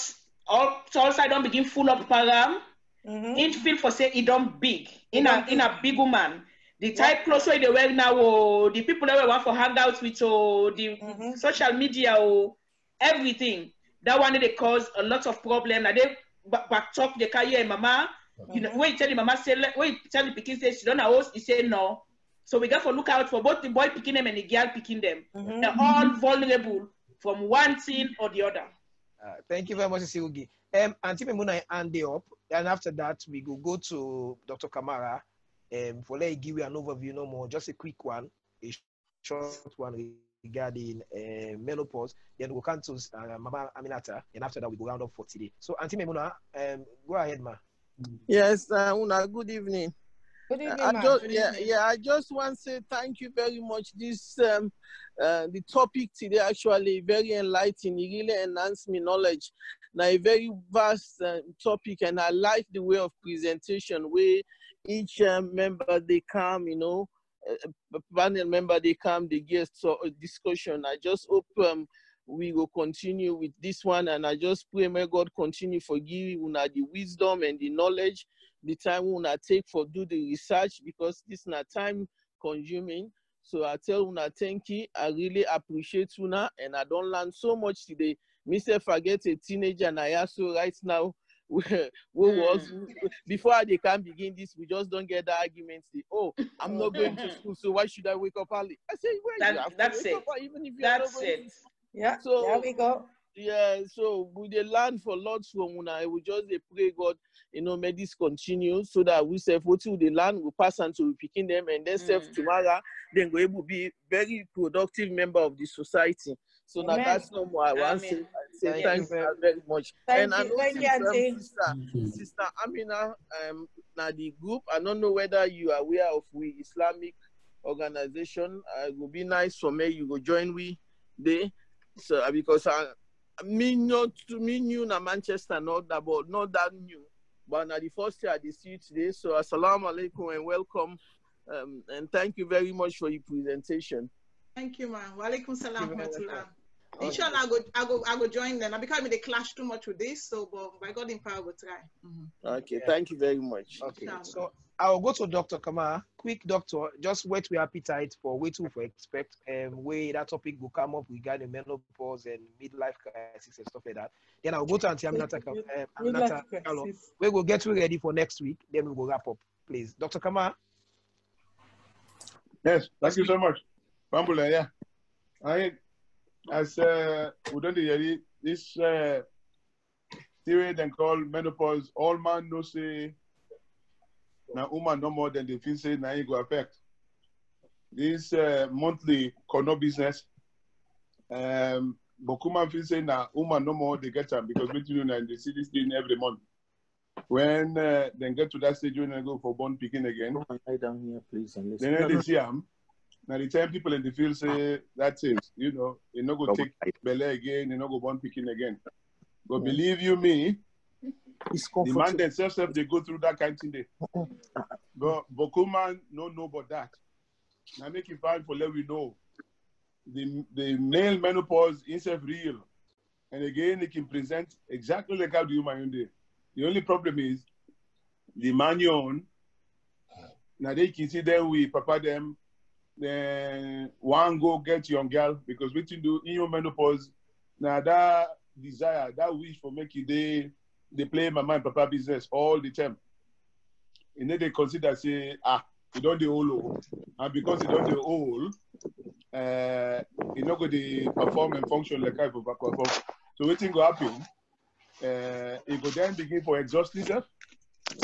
Speaker 3: all all side don't begin full up param.
Speaker 2: Mhm.
Speaker 3: It feel for say it don't big in a in a big woman. The type clothes where they wear now, oh, the people that we want for hangouts with, oh, the
Speaker 2: Mhm.
Speaker 3: social media, oh, everything. That one they cause a lot of problem. And they back, talk the carry and mama. You know, when you tell the mama say, le- when you tell the pikin say she don't know, he say no. So we got to look out for both the boy pikin them and the girl pikin them.
Speaker 2: Mhm.
Speaker 3: They're all vulnerable from one thing or the other.
Speaker 1: Uh, thank you very much, Siugi. Um, Auntie Memuna, hand it up, and after that we go go to Dr. Kamara um, for let give you an overview no more, just a quick one, a short one regarding uh, menopause. Then we'll come to uh, Mama Aminata, and after that we go round up for today. So Auntie Memuna, um, go ahead, ma.
Speaker 7: Yes, uh, Una, good evening.
Speaker 2: Good evening,
Speaker 7: I just,
Speaker 2: Good
Speaker 7: yeah,
Speaker 2: evening.
Speaker 7: yeah, I just want to say thank you very much. This um, uh, the topic today actually very enlightening. It really enhanced me knowledge. Now a very vast uh, topic, and I like the way of presentation where each um, member they come, you know, uh, panel member they come, they get so discussion. I just hope um, we will continue with this one, and I just pray may God continue for give una the wisdom and the knowledge the time we una take for do the research because this na time consuming. So I tell una thank you. I really appreciate una and I don't learn so much today. Mr. Forget a teenager and I also right now we hmm. was before they can begin this, we just don't get the argument. Say, oh, I'm not hmm. going to school, so why should I wake up early? I say, well,
Speaker 3: That-
Speaker 7: you have to
Speaker 3: that's it.
Speaker 7: up, even if you're not
Speaker 3: That's
Speaker 7: going
Speaker 3: it.
Speaker 7: to school.
Speaker 2: Yeah,
Speaker 7: So-
Speaker 2: there we go.
Speaker 7: Yeah, so we dey learn for lots from una. I will just dey pray God, you know, may this continue so that we self what we dey learn, we pass on to pikin them, and then self
Speaker 3: Mm.
Speaker 7: tomorrow, then we will be very productive member of the society. So now that's no more. I want to say,
Speaker 3: Amen.
Speaker 7: I say
Speaker 1: Thank you very-
Speaker 7: very much.
Speaker 2: Thank
Speaker 7: and I
Speaker 2: you, thank you,
Speaker 7: notice, um,
Speaker 2: Auntie.
Speaker 7: sister, sister Amina, um, now the group. I don't know whether you are aware of we Islamic organization. Uh, it would be nice for me you go join we there. So uh, because I me not to me new na Manchester not that but not that new. But now the first year I dey see you today. So assalamu alaikum and welcome. Um, and thank you very much for your presentation.
Speaker 4: Thank you, man. Walaikum salam.
Speaker 7: You're welcome.
Speaker 4: rahmatullah. Inshallah, I go, I go, I go join them. I because they clash too much with this, so but by God in power, we'll try. Mhm.
Speaker 7: Okay,
Speaker 1: Yeah.
Speaker 7: thank you very much.
Speaker 1: Okay,
Speaker 4: Inshallah.
Speaker 1: so I'll go to Dr. Kamara. Quick, doctor, just wait your appetite for wait to for expect um where that topic will come up regarding menopause and midlife crisis and stuff like that. Then I'll go to Auntie Aminata. Ka- um,
Speaker 2: Good
Speaker 1: Aminata
Speaker 2: luck,
Speaker 1: We will get you ready for next week. Then we will wrap up, please. Dr. Kamara.
Speaker 5: Yes, thank you so much. Bambula, yeah. I, as uh, Udandi Yari, this uh, theory then called menopause, all man no say, na woman no more than the feel say na it go affect. This uh, monthly corner business, um, Bokuma feel say na woman no more they get them because we do and they see this thing every month. When uh, they get to that stage when they go for born pikin again,
Speaker 7: Lie down here, please, and
Speaker 5: then when they see am, now the time people in the field say that's it, you know, you not go take belly again, you not go born pikin again. But believe you me,
Speaker 7: It's
Speaker 5: the man themselves they go through that kind of thing. They. But Bokuman no know about that. Now make it fine for let we know. The the male menopause is real. And again, it can present exactly like how the human do. The only problem is the man you own. Now they can see them we papa them. Then one go get young girl because you do in your menopause. Now that desire, that wish for make you they play mama and papa business all the time. And then they consider say, ah, you don't the old, and because you don't the old, uh, you not go to perform and function like I for perform. So what thing go happen? Uh, it go then begin for exhaust yourself.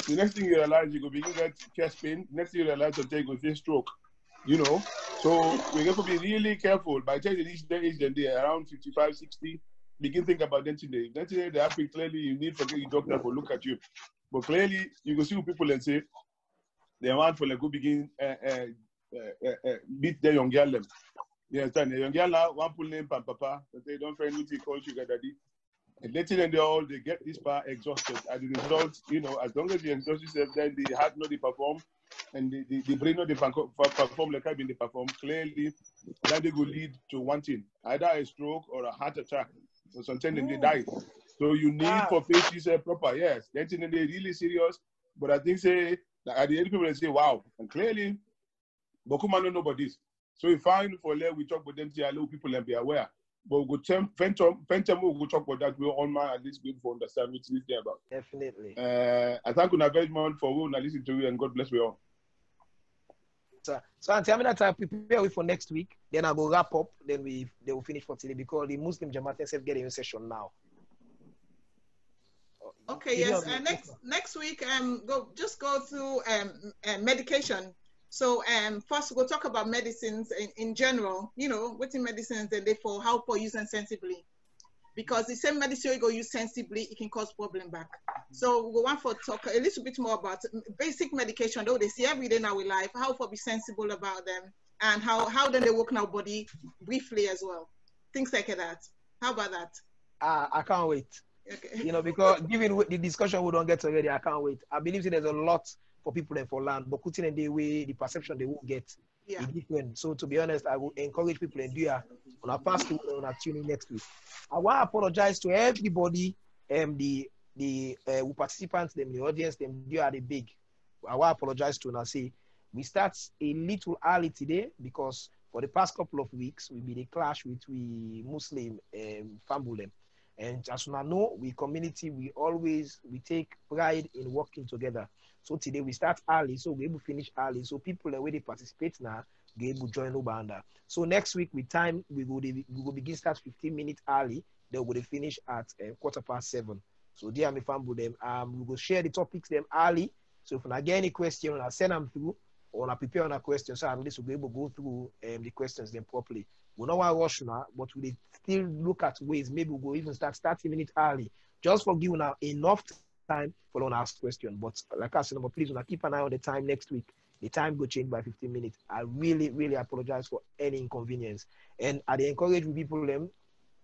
Speaker 5: The next thing you realize, you go begin get chest pain. Next thing you realize, you take go face stroke. You know, so we have to be really careful. By the time they reach their age, then they around 55, 60, begin think about that today. That today they happen clearly. You need to get your doctor to look at you. But clearly, you go see people and say they want for like go begin uh, beat their young girl them. You understand? The young girl one pull name pan papa. They don't find anything you call sugar daddy. And later in the all, they get this part exhausted. As a result, you know, as long as you exhaust yourself, then the heart not they perform, and the, the, the brain not they perform like I've been they perform clearly, then they will lead to one thing, either a stroke or a heart attack. So sometimes they die. So you need
Speaker 2: Wow.
Speaker 5: for patients uh, proper, yes. That's in they really serious. But I think say that at the end people they say, wow, and clearly, Bokuma no know about this. So we find for there we talk with them to allow people and be aware. But we go tem- phantom, phantom, we go talk about that. we all man at least be able to understand what this thing about.
Speaker 1: Definitely.
Speaker 5: Uh, I thank you very much for who listen to you and God bless you all.
Speaker 1: So, so Auntie Aminat, I prepare we for next week. Then I will wrap up. Then we they will finish for today because the Muslim Jamaat themselves get a session now.
Speaker 4: Okay,
Speaker 1: Give
Speaker 4: yes. Uh, next next week, um, go just go through um uh, medication. So um, first we'll talk about medicines in, in general. You know, what in medicines and therefore how for using sensibly, because the same medicine you go use sensibly, it can cause problem back. So we want for talk a little bit more about basic medication. Though they see every day in our life, how for be sensible about them and how how then they work in our body briefly as well. Things like that. How about that?
Speaker 1: Ah, I can't wait.
Speaker 4: Okay.
Speaker 1: You know, because given the discussion we don't get already, I can't wait. I believe there's a lot for people and for land, but putting in the way the perception they won't get
Speaker 4: Yeah.
Speaker 1: different. So to be honest, I will encourage people and do on our past on our tuning next week. I want to apologize to everybody, um, the the uh, participants, them, the audience, them, they are the big. I want to apologize to and I say we start a little early today because for the past couple of weeks we be a clash with we Muslim um, family. And as you know, we community, we always we take pride in working together. So today we start early, so we able finish early. So people that already participate now, they able to join Ubanda. So next week with time, we go we will begin start 15 minutes early. Then we will finish at uh, quarter past seven. So dear me family them, um, we will share the topics them early. So if I get any question, I send them through or I prepare on a question, so at least we'll able go through um, the questions then properly. We don't want rush now, but we still look at ways. Maybe we'll even start 30 minutes early, just for giving our enough time for ask question. But like I said, please, I keep an eye on the time next week, the time will change by 15 minutes. I really, really apologize for any inconvenience. And I encourage people them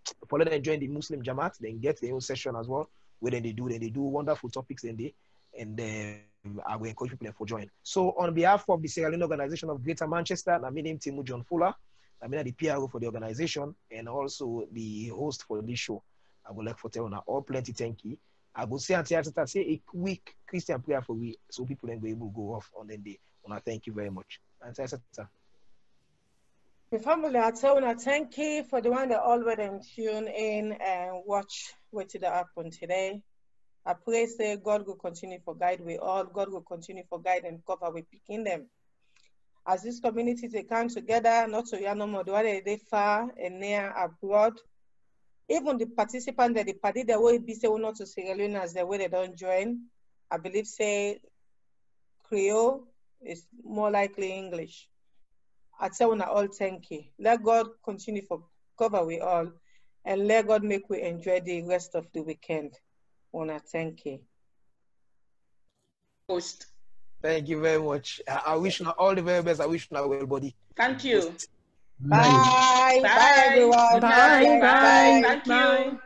Speaker 1: for them join the Muslim Jamaat, then get their own session as well, where then they do, then they do wonderful topics, then they and then I will encourage people to join. So on behalf of the Sierra Leone organization of Greater Manchester, my name is Timu John Fuller. I'm the PRO for the organization and also the host for this show. I would like for tell you all plenty thank you. I will say until I say a quick Christian prayer for we so people then go able to go off on the day. And I thank you very much. And
Speaker 2: family, tell you, thank you for the one that already tune in and watch what did happen today. I pray say God will continue for guide we all. God will continue for guide and cover we pikin them. As this community they come together, not no more, whether they far and near abroad. Even the participants that the party that will be say oh, not to Sierra Leone as the way they don't join. I believe say Creole is more likely English. I tell you all thank you. Let God continue for cover we all and let God make we enjoy the rest of the weekend. Wanna thank you.
Speaker 3: Host.
Speaker 1: Thank you very much. I, I wish you all the very best. I wish you well, body.
Speaker 3: Thank you.
Speaker 2: Bye. Bye,
Speaker 3: Bye.
Speaker 2: everyone.
Speaker 3: Bye.
Speaker 2: Bye.
Speaker 3: Bye. Thank you.